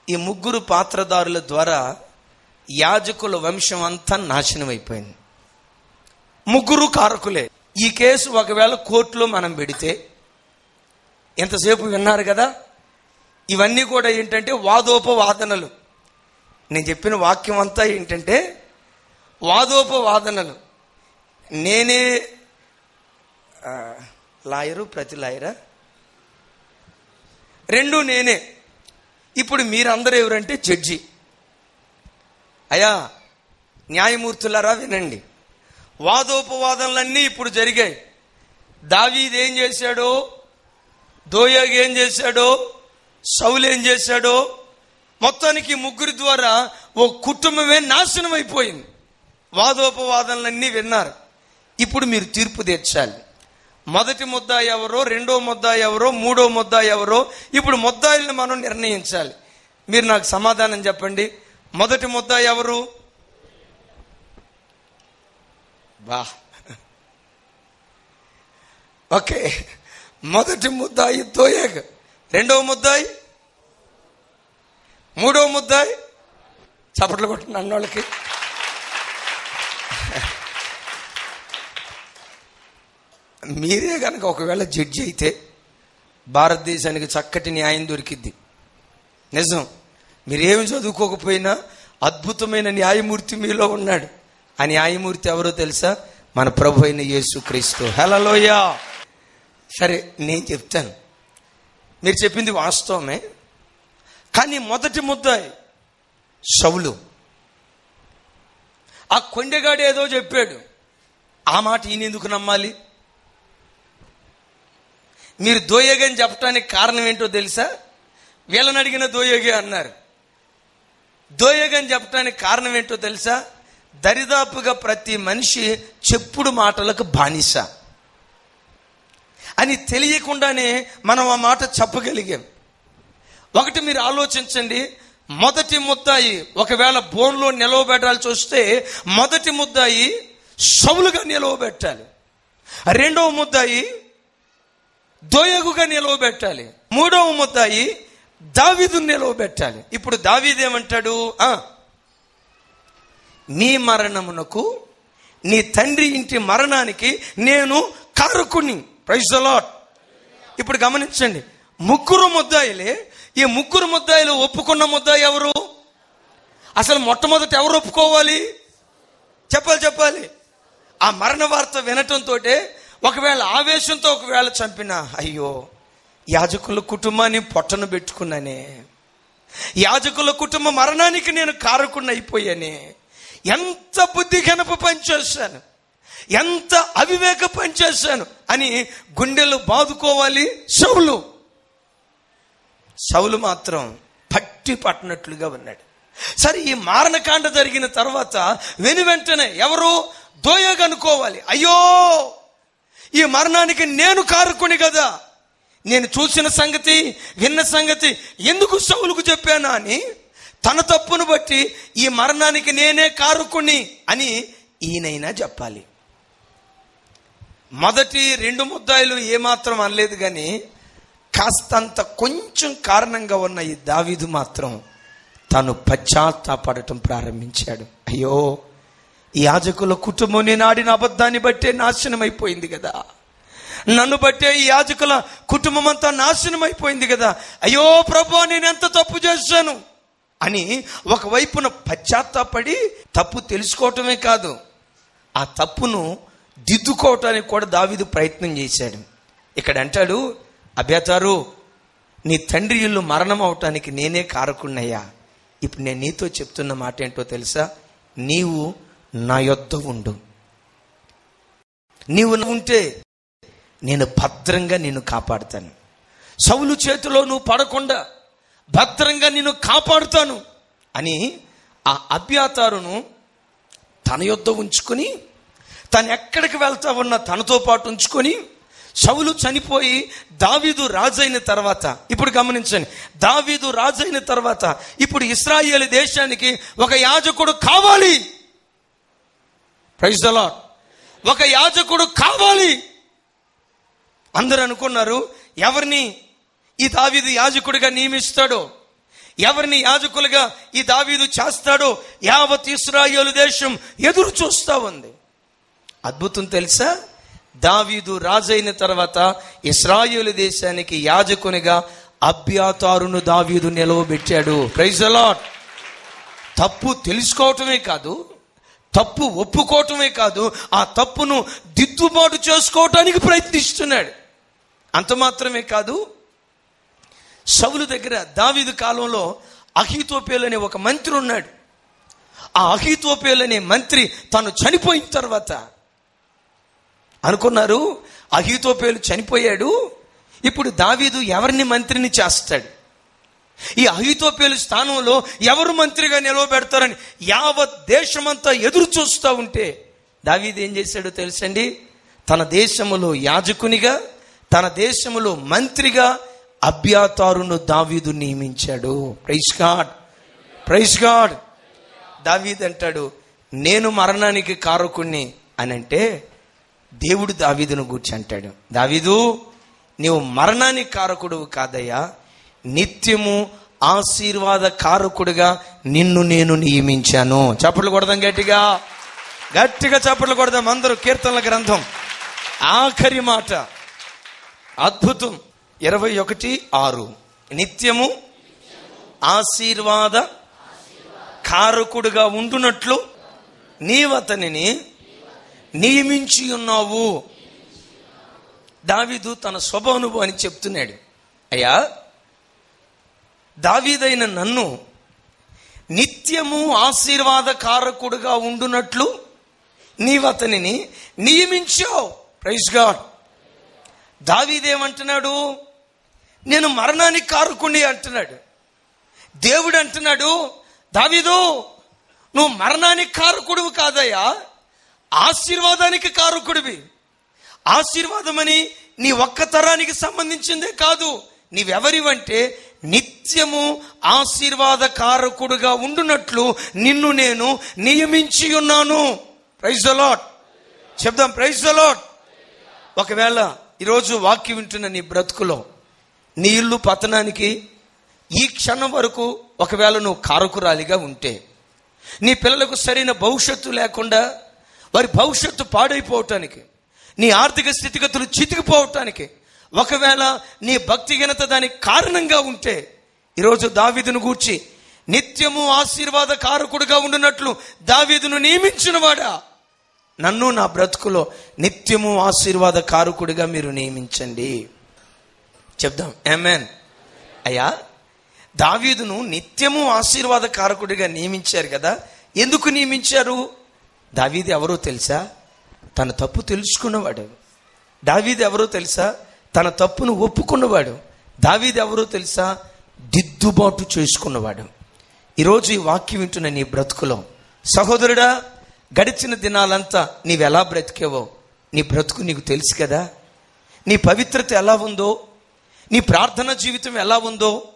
ఈ ముగ్గురు పాత్రదారుల ద్వారా యాజకుల వంశం అంతా నాశనం అయిపోయింది. ముగ్గురు కారకులే. ఈ కేసు ఒకవేళ కోర్టులో మనం పెడితే ఎంతసేపు విన్నారు కదా? ఇవన్నీ కూడా ఏంటంటే వాదోపవాదనలు. నేను చెప్పిన వాక్యం అంతా ఏంటంటే వాదోపవాదనలు. నేనే లాయరు ప్రతి లాయరా? రెండు నేనే. ఇప్పుడు మీరందరూ ఎవరంటే జడ్జి. అయ్యా న్యాయమూర్తులారా వినండి. వాదోపవాదనలన్నీ ఇప్పుడు జరిగాయి. దావీద్ ఏం చేశాడో దోయాగ్ ఏం చేశాడో సౌలు ఏం చేశాడో మొత్తానికి ముగ్గురి ద్వారా ఓ కుటుంబమే నాశనం అయిపోయింది వాదోపవాదనలన్నీ విన్నారు. ఇప్పుడు మీరు తీర్పు తీర్చాలి. మొదటి ముద్ద ఎవరో రెండో ముద్ద ఎవరో మూడో ముద్ద ఎవరో ఇప్పుడు ముద్దాయిల్ని మనం నిర్ణయించాలి. మీరు నాకు సమాధానం చెప్పండి. మొదటి ముద్ద ఎవరు? బా. ఓకే. మొదటి ముద్దాయి తోయేగ. రెండవ ముద్దాయి? మూడవ ముద్దాయి? చప్పట్లు కొట్టిన అన్నోళ్ళకి మీరే కనుక ఒకవేళ జడ్జి అయితే భారతదేశానికి చక్కటి న్యాయం దొరికిద్ది. నిజం. మీరేమి చదువుకోకపోయినా అద్భుతమైన న్యాయమూర్తి మీలో ఉన్నాడు. ఆ న్యాయమూర్తి ఎవరో తెలుసా? మన ప్రభు అయిన యేసు క్రీస్తు. హలలోయ సరే నేను చెప్తాను. మీరు చెప్పింది వాస్తవమే. కానీ మొదటి ముద్దాయి సౌలు. ఆ కొండగాడు ఏదో చెప్పాడు. ఆ మాట ఈయన ఎందుకు నమ్మాలి? మీరు దోయగని చెప్పడానికి కారణం ఏంటో తెలుసా? వీళ్ళని అడిగిన దోయగే అన్నారు. దోయగని చెప్పడానికి కారణం ఏంటో తెలుసా? దరిదాపుగా ప్రతి మనిషి చెప్పుడు మాటలకు బానిస. అని తెలియకుండానే మనం ఆ మాట చెప్పగలిగాం. ఒకటి మీరు ఆలోచించండి. మొదటి ముద్దాయి ఒకవేళ బోన్లో నిలవబెట్టాల్సి వస్తే మొదటి ముద్దాయి సవులుగా నిలవబెట్టాలి రెండవ ముద్దాయి దోయగుగా నిలవబెట్టాలి. మూడవ ముద్దాయి దావీదు నిలవబెట్టాలి. ఇప్పుడు దావీదు ఏమంటాడు? నీ మరణమునకు నీ తండ్రి ఇంటి మరణానికి నేను కారకుని. ప్రైజ్ లాట్ ఇప్పుడు గమనించండి. ముగ్గురు ముద్దాయిలే ఈ ముగ్గురు ముద్దాయిలు ఒప్పుకున్న ముద్దాయి ఎవరు? అసలు మొట్టమొదట ఎవరు ఒప్పుకోవాలి? చెప్పాలి చెప్పాలి. ఆ మరణ వార్త వినటంతో ఒకవేళ ఆవేశంతో ఒకవేళ చంపిన అయ్యో యాజకుల కుటుంబాన్ని పొట్టను పెట్టుకున్నానే. యాజకుల కుటుంబ మరణానికి నేను కారకుండా అయిపోయానే. ఎంత బుద్ధి గనప పనిచేశాను ఎంత అవివేక పనిచేశాను అని గుండెలు బాదుకోవాలి సౌలు. సౌలు మాత్రం పట్టి పట్టినట్లుగా ఉన్నాడు. సరే ఈ మారణకాండ జరిగిన తర్వాత వెను వెంటనే ఎవరు దోయగనుకోవాలి? అయ్యో! ఈ మరణానికి నేను కారుకుని కదా నేను చూసిన సంగతి విన్న సంగతి ఎందుకు సౌలుకు చెప్పానా అని తన తప్పును బట్టి ఈ మరణానికి నేనే కారుకుని అని ఈయనైనా చెప్పాలి. మొదటి రెండు ముద్దాయిలు ఏమాత్రం అనలేదు కానీ కాస్తంత కొంచెం కారణంగా ఉన్న ఈ దావీదు మాత్రం తను పశ్చాత్తాపడటం ప్రారంభించాడు. అయ్యో! యాజకుల కుటుంబం నేను ఆడిన అబద్ధాన్ని బట్టే నాశనం అయిపోయింది కదా. నన్ను బట్టే ఈ యాజకుల కుటుంబం అంతా నాశనం అయిపోయింది కదా. అయ్యో ప్రభా నేను ఎంత తప్పు చేశాను? అని ఒకవైపున పశ్చాత్తాపడి తప్పు తెలుసుకోవటమే కాదు ఆ తప్పును దిద్దుకోవటానికి కూడా దావిదు ప్రయత్నం చేశాడు. ఇక్కడ అంటాడు అభ్యతారు నీ తండ్రి ఇల్లు మరణం అవటానికి నేనే కారకున్నయ్యా ఇప్పుడు నేను నీతో చెప్తున్న మాట ఏంటో తెలుసా? నీవు నా యొద్ద ఉండు. నీవు ఉంటే నేను భద్రంగా నిన్ను కాపాడుతాను. సౌలు చేతిలో నువ్వు పడకుండా భద్రంగా నిన్ను కాపాడుతాను అని ఆ అభ్యాతారును తన యొద్ద ఉంచుకొని తను ఎక్కడికి వెళ్తా ఉన్న తనతో పాటు ఉంచుకొని సౌలు చనిపోయి దావీదు రాజైన తర్వాత ఇప్పుడు గమనించండి దావీదు రాజైన తర్వాత ఇప్పుడు ఇస్రాయేల్ దేశానికి ఒక యాజకుడు కావాలి. ప్రైజ్ దలా ఒక యాజకుడు కావాలి. అందరూ అనుకున్నారు ఎవరిని ఈ దావీదు యాజకుడిగా నియమిస్తాడో? ఎవరిని యాజకులుగా ఈ దావీదు చేస్తాడో? యావత్ ఇస్రాయేలు దేశం ఎదురు చూస్తా ఉంది. అద్భుతం తెలుసా? దావీదు రాజైన తర్వాత ఇస్రాయేలు దేశానికి యాజకునిగా అభ్యాతారును దావీదు నిలవబెట్టాడు. ప్రైజ్ అలాట్ తప్పు తెలుసుకోవటమే కాదు తప్పు ఒప్పుకోవటమే కాదు ఆ తప్పును దిద్దుబాటు చేసుకోవటానికి ప్రయత్నిస్తున్నాడు. అంత మాత్రమే కాదు సవులు దగ్గర దావీదు కాలంలో అహితోపేలు అనే ఒక మంత్రి ఉన్నాడు. ఆ అహీతోపేలు అనే మంత్రి తను చనిపోయిన తర్వాత అనుకున్నారు అహితోపేలు చనిపోయాడు ఇప్పుడు దావీదు ఎవరిని మంత్రిని చేస్తాడు? ఈ అహితోపేలు స్థానంలో ఎవరు మంత్రిగా నిలవబెడతారని యావత్ దేశమంతా ఎదురు చూస్తూ ఉంటే దావీది ఏం చేశాడో తెలుసండి? తన దేశములో యాజకునిగా తన దేశములో మంత్రిగా అభ్యాతారును దావీదు నియమించాడు. Praise God. Praise God. దావీద్ అంటాడు నేను మరణానికి కారకుణ్ణి అని అంటే దేవుడు దావీదును గూర్చి అంటాడు. దావీదు నీవు మరణానికి కారకుడు కాదయ్యా. నిత్యము ఆశీర్వాద కారకుడిగా నిన్ను నేను నియమించాను. చప్పట్లు కొడదాం గట్టిగా. గట్టిగా చప్పట్లు కొడదాం అందరూ కీర్తనల గ్రంథం. ఆఖరి మాట. అద్భుతం. ఇరవై ఒకటి ఆరు. నిత్యము ఆశీర్వాద కారకుడుగా ఉండునట్లు నీవతనిని నియమించి ఉన్నావు. దావిదు తన స్వభానుభవాన్ని చెప్తున్నాడు. అయ్యా దావీదైన నన్ను నిత్యము ఆశీర్వాద కారకుడుగా ఉండునట్లు నీవతనిని నియమించావు. Praise God దావీదేమంటున్నాడు? నేను మరణానికి కారుకుని అంటున్నాడు. దేవుడు అంటున్నాడు దావీదు నువ్వు మరణానికి కారకుడువు కాదయ్యా. ఆశీర్వాదానికి కారకుడివి. ఆశీర్వాదమని నీ ఒక్క తరానికి సంబంధించిందే కాదు. నీవెవరివంటే నిత్యము ఆశీర్వాద కారకుడుగా ఉండునట్లు నిన్ను నేను నియమించి ఉన్నాను. ప్రైజ్ ద లాట్ చెప్దాం ప్రైజ్ ద లాట్ ఒకవేళ ఈరోజు వాక్యం వింటున్న నీ బ్రతుకులో నీ ఇల్లు పతనానికి ఈ క్షణం వరకు ఒకవేళ నువ్వు కారకురాలిగా ఉంటే నీ పిల్లలకు సరైన భవిష్యత్తు లేకుండా వారి భవిష్యత్తు పాడైపోవటానికి నీ ఆర్థిక స్థితిగతులు చితికిపోవటానికి ఒకవేళ నీ భక్తిహీనత దానికి కారణంగా ఉంటే ఈరోజు దావీదును గూర్చి నిత్యము ఆశీర్వాద కారకుడుగా ఉండినట్లు దావీదును నియమించినవాడా? నన్ను నా బ్రతుకులో నిత్యము ఆశీర్వాద కారకుడిగా మీరు నియమించండి. చెప్దాం. ఏమేన్ అయ్యా దావీదును నిత్యము ఆశీర్వాద కారకుడిగా నియమించారు కదా? ఎందుకు నియమించారు? దావీది ఎవరో తెలుసా? తన తప్పు తెలుసుకున్నవాడు. దావీది ఎవరో తెలుసా? తన తప్పును ఒప్పుకున్నవాడు. దావీది ఎవరో తెలుసా? దిద్దుబాటు చేసుకున్నవాడు. ఈరోజు ఈ వాక్యం వింటున్న నీ బ్రతుకులో సహోదరుడా గడిచిన దినాలంతా నీవెలా బ్రతికేవో నీ బ్రతుకు నీకు తెలుసు కదా? నీ పవిత్రత ఎలా ఉందో నీ ప్రార్థన జీవితం ఎలా ఉందో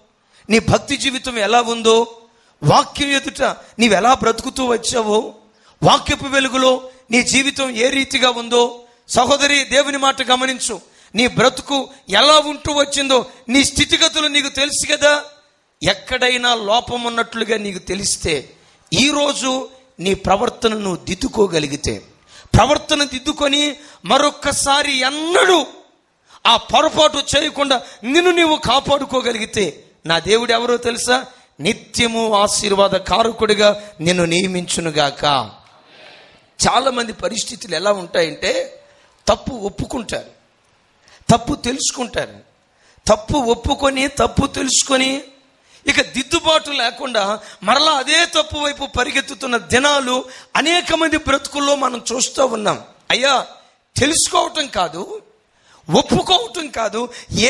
నీ భక్తి జీవితం ఎలా ఉందో వాక్యం ఎదుట నీవెలా బ్రతుకుతూ వచ్చావో వాక్యపు వెలుగులో నీ జీవితం ఏ రీతిగా ఉందో సహోదరి దేవుని మాట గమనించు. నీ బ్రతుకు ఎలా ఉంటూ వచ్చిందో నీ స్థితిగతులు నీకు తెలుసు కదా? ఎక్కడైనా లోపం ఉన్నట్లుగా నీకు తెలిస్తే ఈరోజు నీ ప్రవర్తనను దిద్దుకోగలిగితే ప్రవర్తన దిద్దుకొని మరొక్కసారి ఎన్నడూ ఆ పొరపాటు చేయకుండా నిన్ను నీవు కాపాడుకోగలిగితే నా దేవుడు ఎవరో తెలుసా? నిత్యము ఆశీర్వాద కారకుడిగా నిన్ను నియమించునుగాక. చాలామంది పరిస్థితులు ఎలా ఉంటాయంటే తప్పు ఒప్పుకుంటారు. తప్పు తెలుసుకుంటారు. తప్పు ఒప్పుకొని తప్పు తెలుసుకొని ఇక దిద్దుబాటు లేకుండా మరలా అదే తప్పు వైపు పరిగెత్తుతున్న దినాలు అనేక మంది బ్రతుకుల్లో మనం చూస్తూ ఉన్నాం. అయ్యా తెలుసుకోవటం కాదు ఒప్పుకోవటం కాదు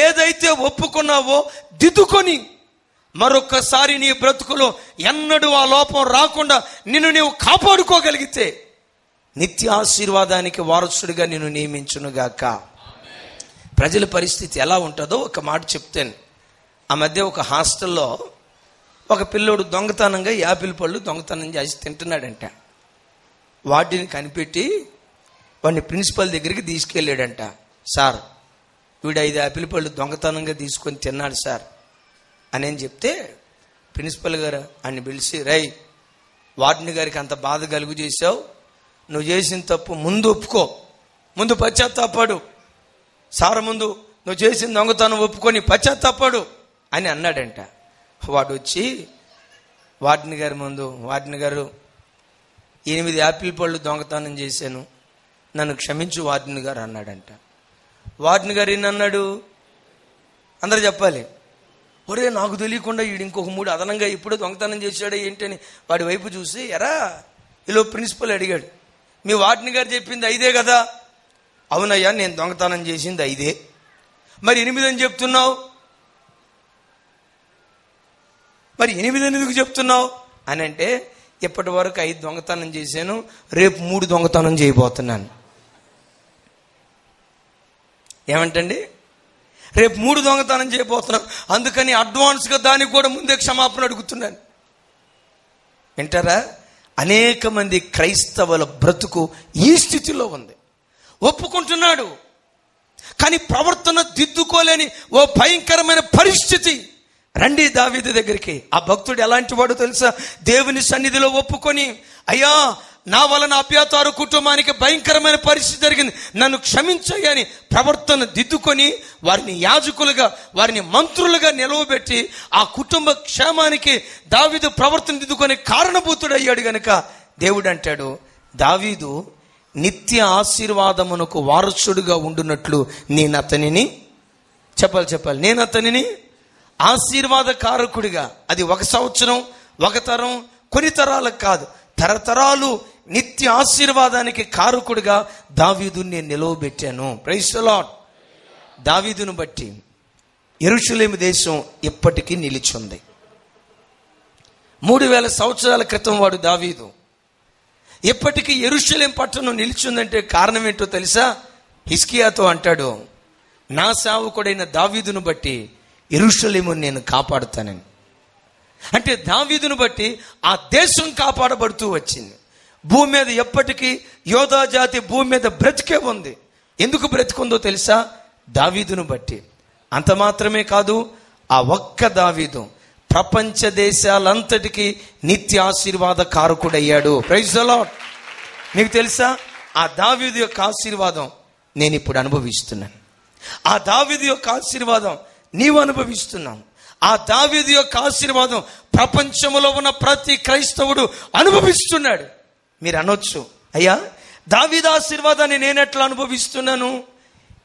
ఏదైతే ఒప్పుకున్నావో దిద్దుకొని మరొకసారి నీ బ్రతుకులో ఎన్నడూ ఆ లోపం రాకుండా నిన్ను నీవు కాపాడుకోగలిగితే నిత్య ఆశీర్వాదానికి వారసుడిగా నిన్ను నియమించునుగాక. ప్రజల పరిస్థితి ఎలా ఉంటుందో ఒక మాట చెప్తాను. ఆ మధ్య ఒక హాస్టల్లో ఒక పిల్లోడు దొంగతనంగా యాపిల్ పళ్ళు దొంగతనం చేసి తింటున్నాడంట. వాటిని కనిపెట్టి వాడిని ప్రిన్సిపల్ దగ్గరికి తీసుకెళ్ళాడంట. సార్ వీడు ఐదు యాపిల్ పళ్ళు దొంగతనంగా తీసుకొని తిన్నాడు సార్. అని చెప్తే ప్రిన్సిపల్ గారు ఆయన పిలిచి రై వార్డెన్ గారికి అంత బాధ కలుగు చేసావు నువ్వు చేసిన తప్పు ముందు ఒప్పుకో. ముందు పశ్చాత్తాపడు. సారముందు నువ్వు చేసిన దొంగతనం ఒప్పుకొని పశ్చాత్తాపడు అని అన్నాడంట. వాడు వచ్చి వాటిని గారి ముందు వాటిని గారు ఎనిమిది యాపిల్ పళ్ళు దొంగతనం చేశాను. నన్ను క్షమించు వాటిని గారు అన్నాడంట. వాటిని గారు ఏం అన్నాడు అందరు చెప్పాలి. ఒరే నాకు తెలియకుండా వీడు ఇంకొక మూడు అదనంగా ఇప్పుడు దొంగతనం చేశాడు ఏంటని వాడి వైపు చూసి ఎరా ఇలా ప్రిన్సిపల్ అడిగాడు. మీ వాటిని గారు చెప్పింది ఐదే కదా? అవునయ్యా నేను దొంగతనం చేసింది ఐదే. మరి ఎనిమిది అని చెప్తున్నావు? మరి ఎనిమిది ఎందుకు చెప్తున్నావు? అని అంటే ఇప్పటి వరకు ఐదు దొంగతనం చేశాను రేపు మూడు దొంగతనం చేయబోతున్నాను. ఏమంటండి? రేపు మూడు దొంగతనం చేయబోతున్నాను. అందుకని అడ్వాన్స్గా దానికి కూడా ముందే క్షమాపణ అడుగుతున్నాను. వింటారా? అనేక మంది క్రైస్తవుల బ్రతుకు ఈ స్థితిలో ఉంది. ఒప్పుకుంటున్నాడు. కానీ ప్రవర్తన దిద్దుకోలేని ఓ భయంకరమైన పరిస్థితి. రండి దావీదు దగ్గరికి. ఆ భక్తుడు ఎలాంటి వాడు తెలుసా? దేవుని సన్నిధిలో ఒప్పుకొని అయ్యా నా వలన అభ్యాతారు కుటుంబానికి భయంకరమైన పరిస్థితి జరిగింది. నన్ను క్షమించయ్యని ప్రవర్తన దిద్దుకొని వారిని యాజకులుగా వారిని మంత్రులుగా నిలవబెట్టి ఆ కుటుంబ క్షేమానికి దావీదు ప్రవర్తన దిద్దుకొని కారణభూతుడయ్యాడు గనుక దేవుడు అంటాడు దావీదు నిత్య ఆశీర్వాదమునకు వారసుడుగా ఉండునట్లు నేను అతనిని చెప్పాలి చెప్పాలి. నేను అతనిని ఆశీర్వాద కారకుడిగా అది ఒక సంవత్సరం ఒక తరం కొన్ని తరాలకు కాదు తరతరాలు నిత్య ఆశీర్వాదానికి కారకుడిగా దావీదు నేను నిలవబెట్టాను. ప్రైస్లాట్ దావీదును బట్టి ఎరుషులేమి దేశం ఇప్పటికీ నిలిచింది. మూడు వేల సంవత్సరాల క్రితం వాడు దావీదు. ఎప్పటికీ ఎరుషలేం పట్టణం నిలిచిందంటే కారణం ఏంటో తెలుసా? హిస్కియాతో అంటాడు నా సేవకుడైన దావీదును బట్టి ఎరుషలేము నేను కాపాడుతానని. అంటే దావీదును బట్టి ఆ దేశం కాపాడబడుతూ వచ్చింది. భూమి మీద ఎప్పటికీ యోధా జాతి భూమి మీద బ్రతికే ఉంది. ఎందుకు బ్రతికుందో తెలుసా? దావీదును బట్టి. అంత మాత్రమే కాదు ఆ ఒక్క దావీదు ప్రపంచ దేశాలంతటికి నిత్య ఆశీర్వాద కారకుడయ్యాడు ప్రైజ్ లాట్ మీకు తెలుసా? ఆ దావీదు యొక్క ఆశీర్వాదం నేను ఇప్పుడు అనుభవిస్తున్నాను. ఆ దావీదు యొక్క ఆశీర్వాదం నీవు అనుభవిస్తున్నావు. ఆ దావీదు యొక్క ఆశీర్వాదం ప్రపంచంలో ఉన్న ప్రతి క్రైస్తవుడు అనుభవిస్తున్నాడు. మీరు అనొచ్చు అయ్యా దావిద ఆశీర్వాదాన్ని నేను ఎట్లా అనుభవిస్తున్నాను?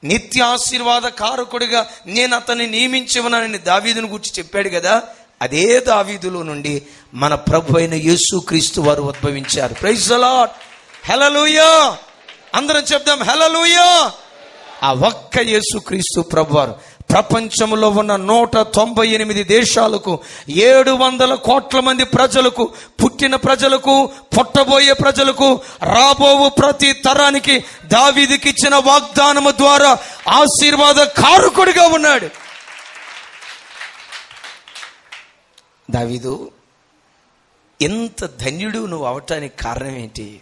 నిత్య ఆశీర్వాద కారకుడిగా నేను అతన్ని నియమించి ఉన్నానని దావీదుని గురించి చెప్పాడు కదా. అదే దావీదులో నుండి మన ప్రభు అయిన యేసు క్రీస్తు వారు ఉద్భవించారు. ప్రైజ్ అలాట్ హెలలుయా అందరం చెప్దాం హెలలుయా ఆ ఒక్క యేసు క్రీస్తు ప్రభువారు ప్రపంచంలో ఉన్న నూట తొంభై ఎనిమిది దేశాలకు ఏడు వందల కోట్ల మంది ప్రజలకు పుట్టిన ప్రజలకు పుట్టబోయే ప్రజలకు రాబోవు ప్రతి తరానికి దావీదికి ఇచ్చిన వాగ్దానము ద్వారా ఆశీర్వాద కారుకుడిగా ఉన్నాడు. దావీదు ఎంత ధన్యుడు నువ్వు అవటానికి కారణం ఏంటి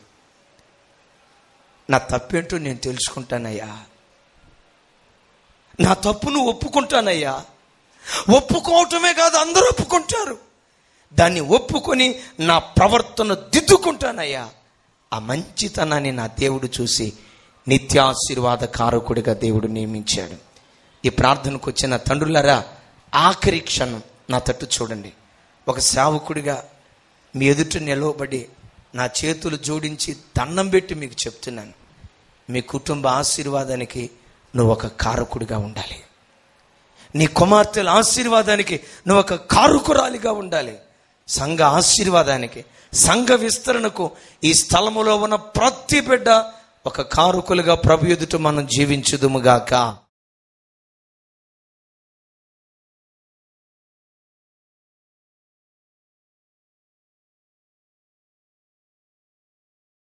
నా తప్పేంటో నేను తెలుసుకుంటానయ్యా. నా తప్పును ఒప్పుకుంటానయ్యా. ఒప్పుకోవటమే కాదు అందరూ ఒప్పుకుంటారు. దాన్ని ఒప్పుకొని నా ప్రవర్తన దిద్దుకుంటానయ్యా. ఆ మంచితనాన్ని నా దేవుడు చూసి నిత్యాశీర్వాద కారకుడిగా దేవుడు నియమించాడు. ఈ ప్రార్థనకు వచ్చిన తండ్రులరా ఆఖరి క్షణం నా తట్టు చూడండి. ఒక సేవకుడిగా మీ ఎదుట నిలవబడి నా చేతులు జోడించి దండం పెట్టి మీకు చెప్తున్నాను. మీ కుటుంబ ఆశీర్వాదానికి నువ్వు ఒక కారకుడిగా ఉండాలి. నీ కుమార్తెల ఆశీర్వాదానికి నువ్వు ఒక కారుకురాలిగా ఉండాలి. సంఘ ఆశీర్వాదానికి సంఘ విస్తరణకు ఈ స్థలములో ఉన్న ప్రతి బిడ్డ ఒక కారుకులుగా ప్రభు ఎదుట మనం జీవించుదుముగాక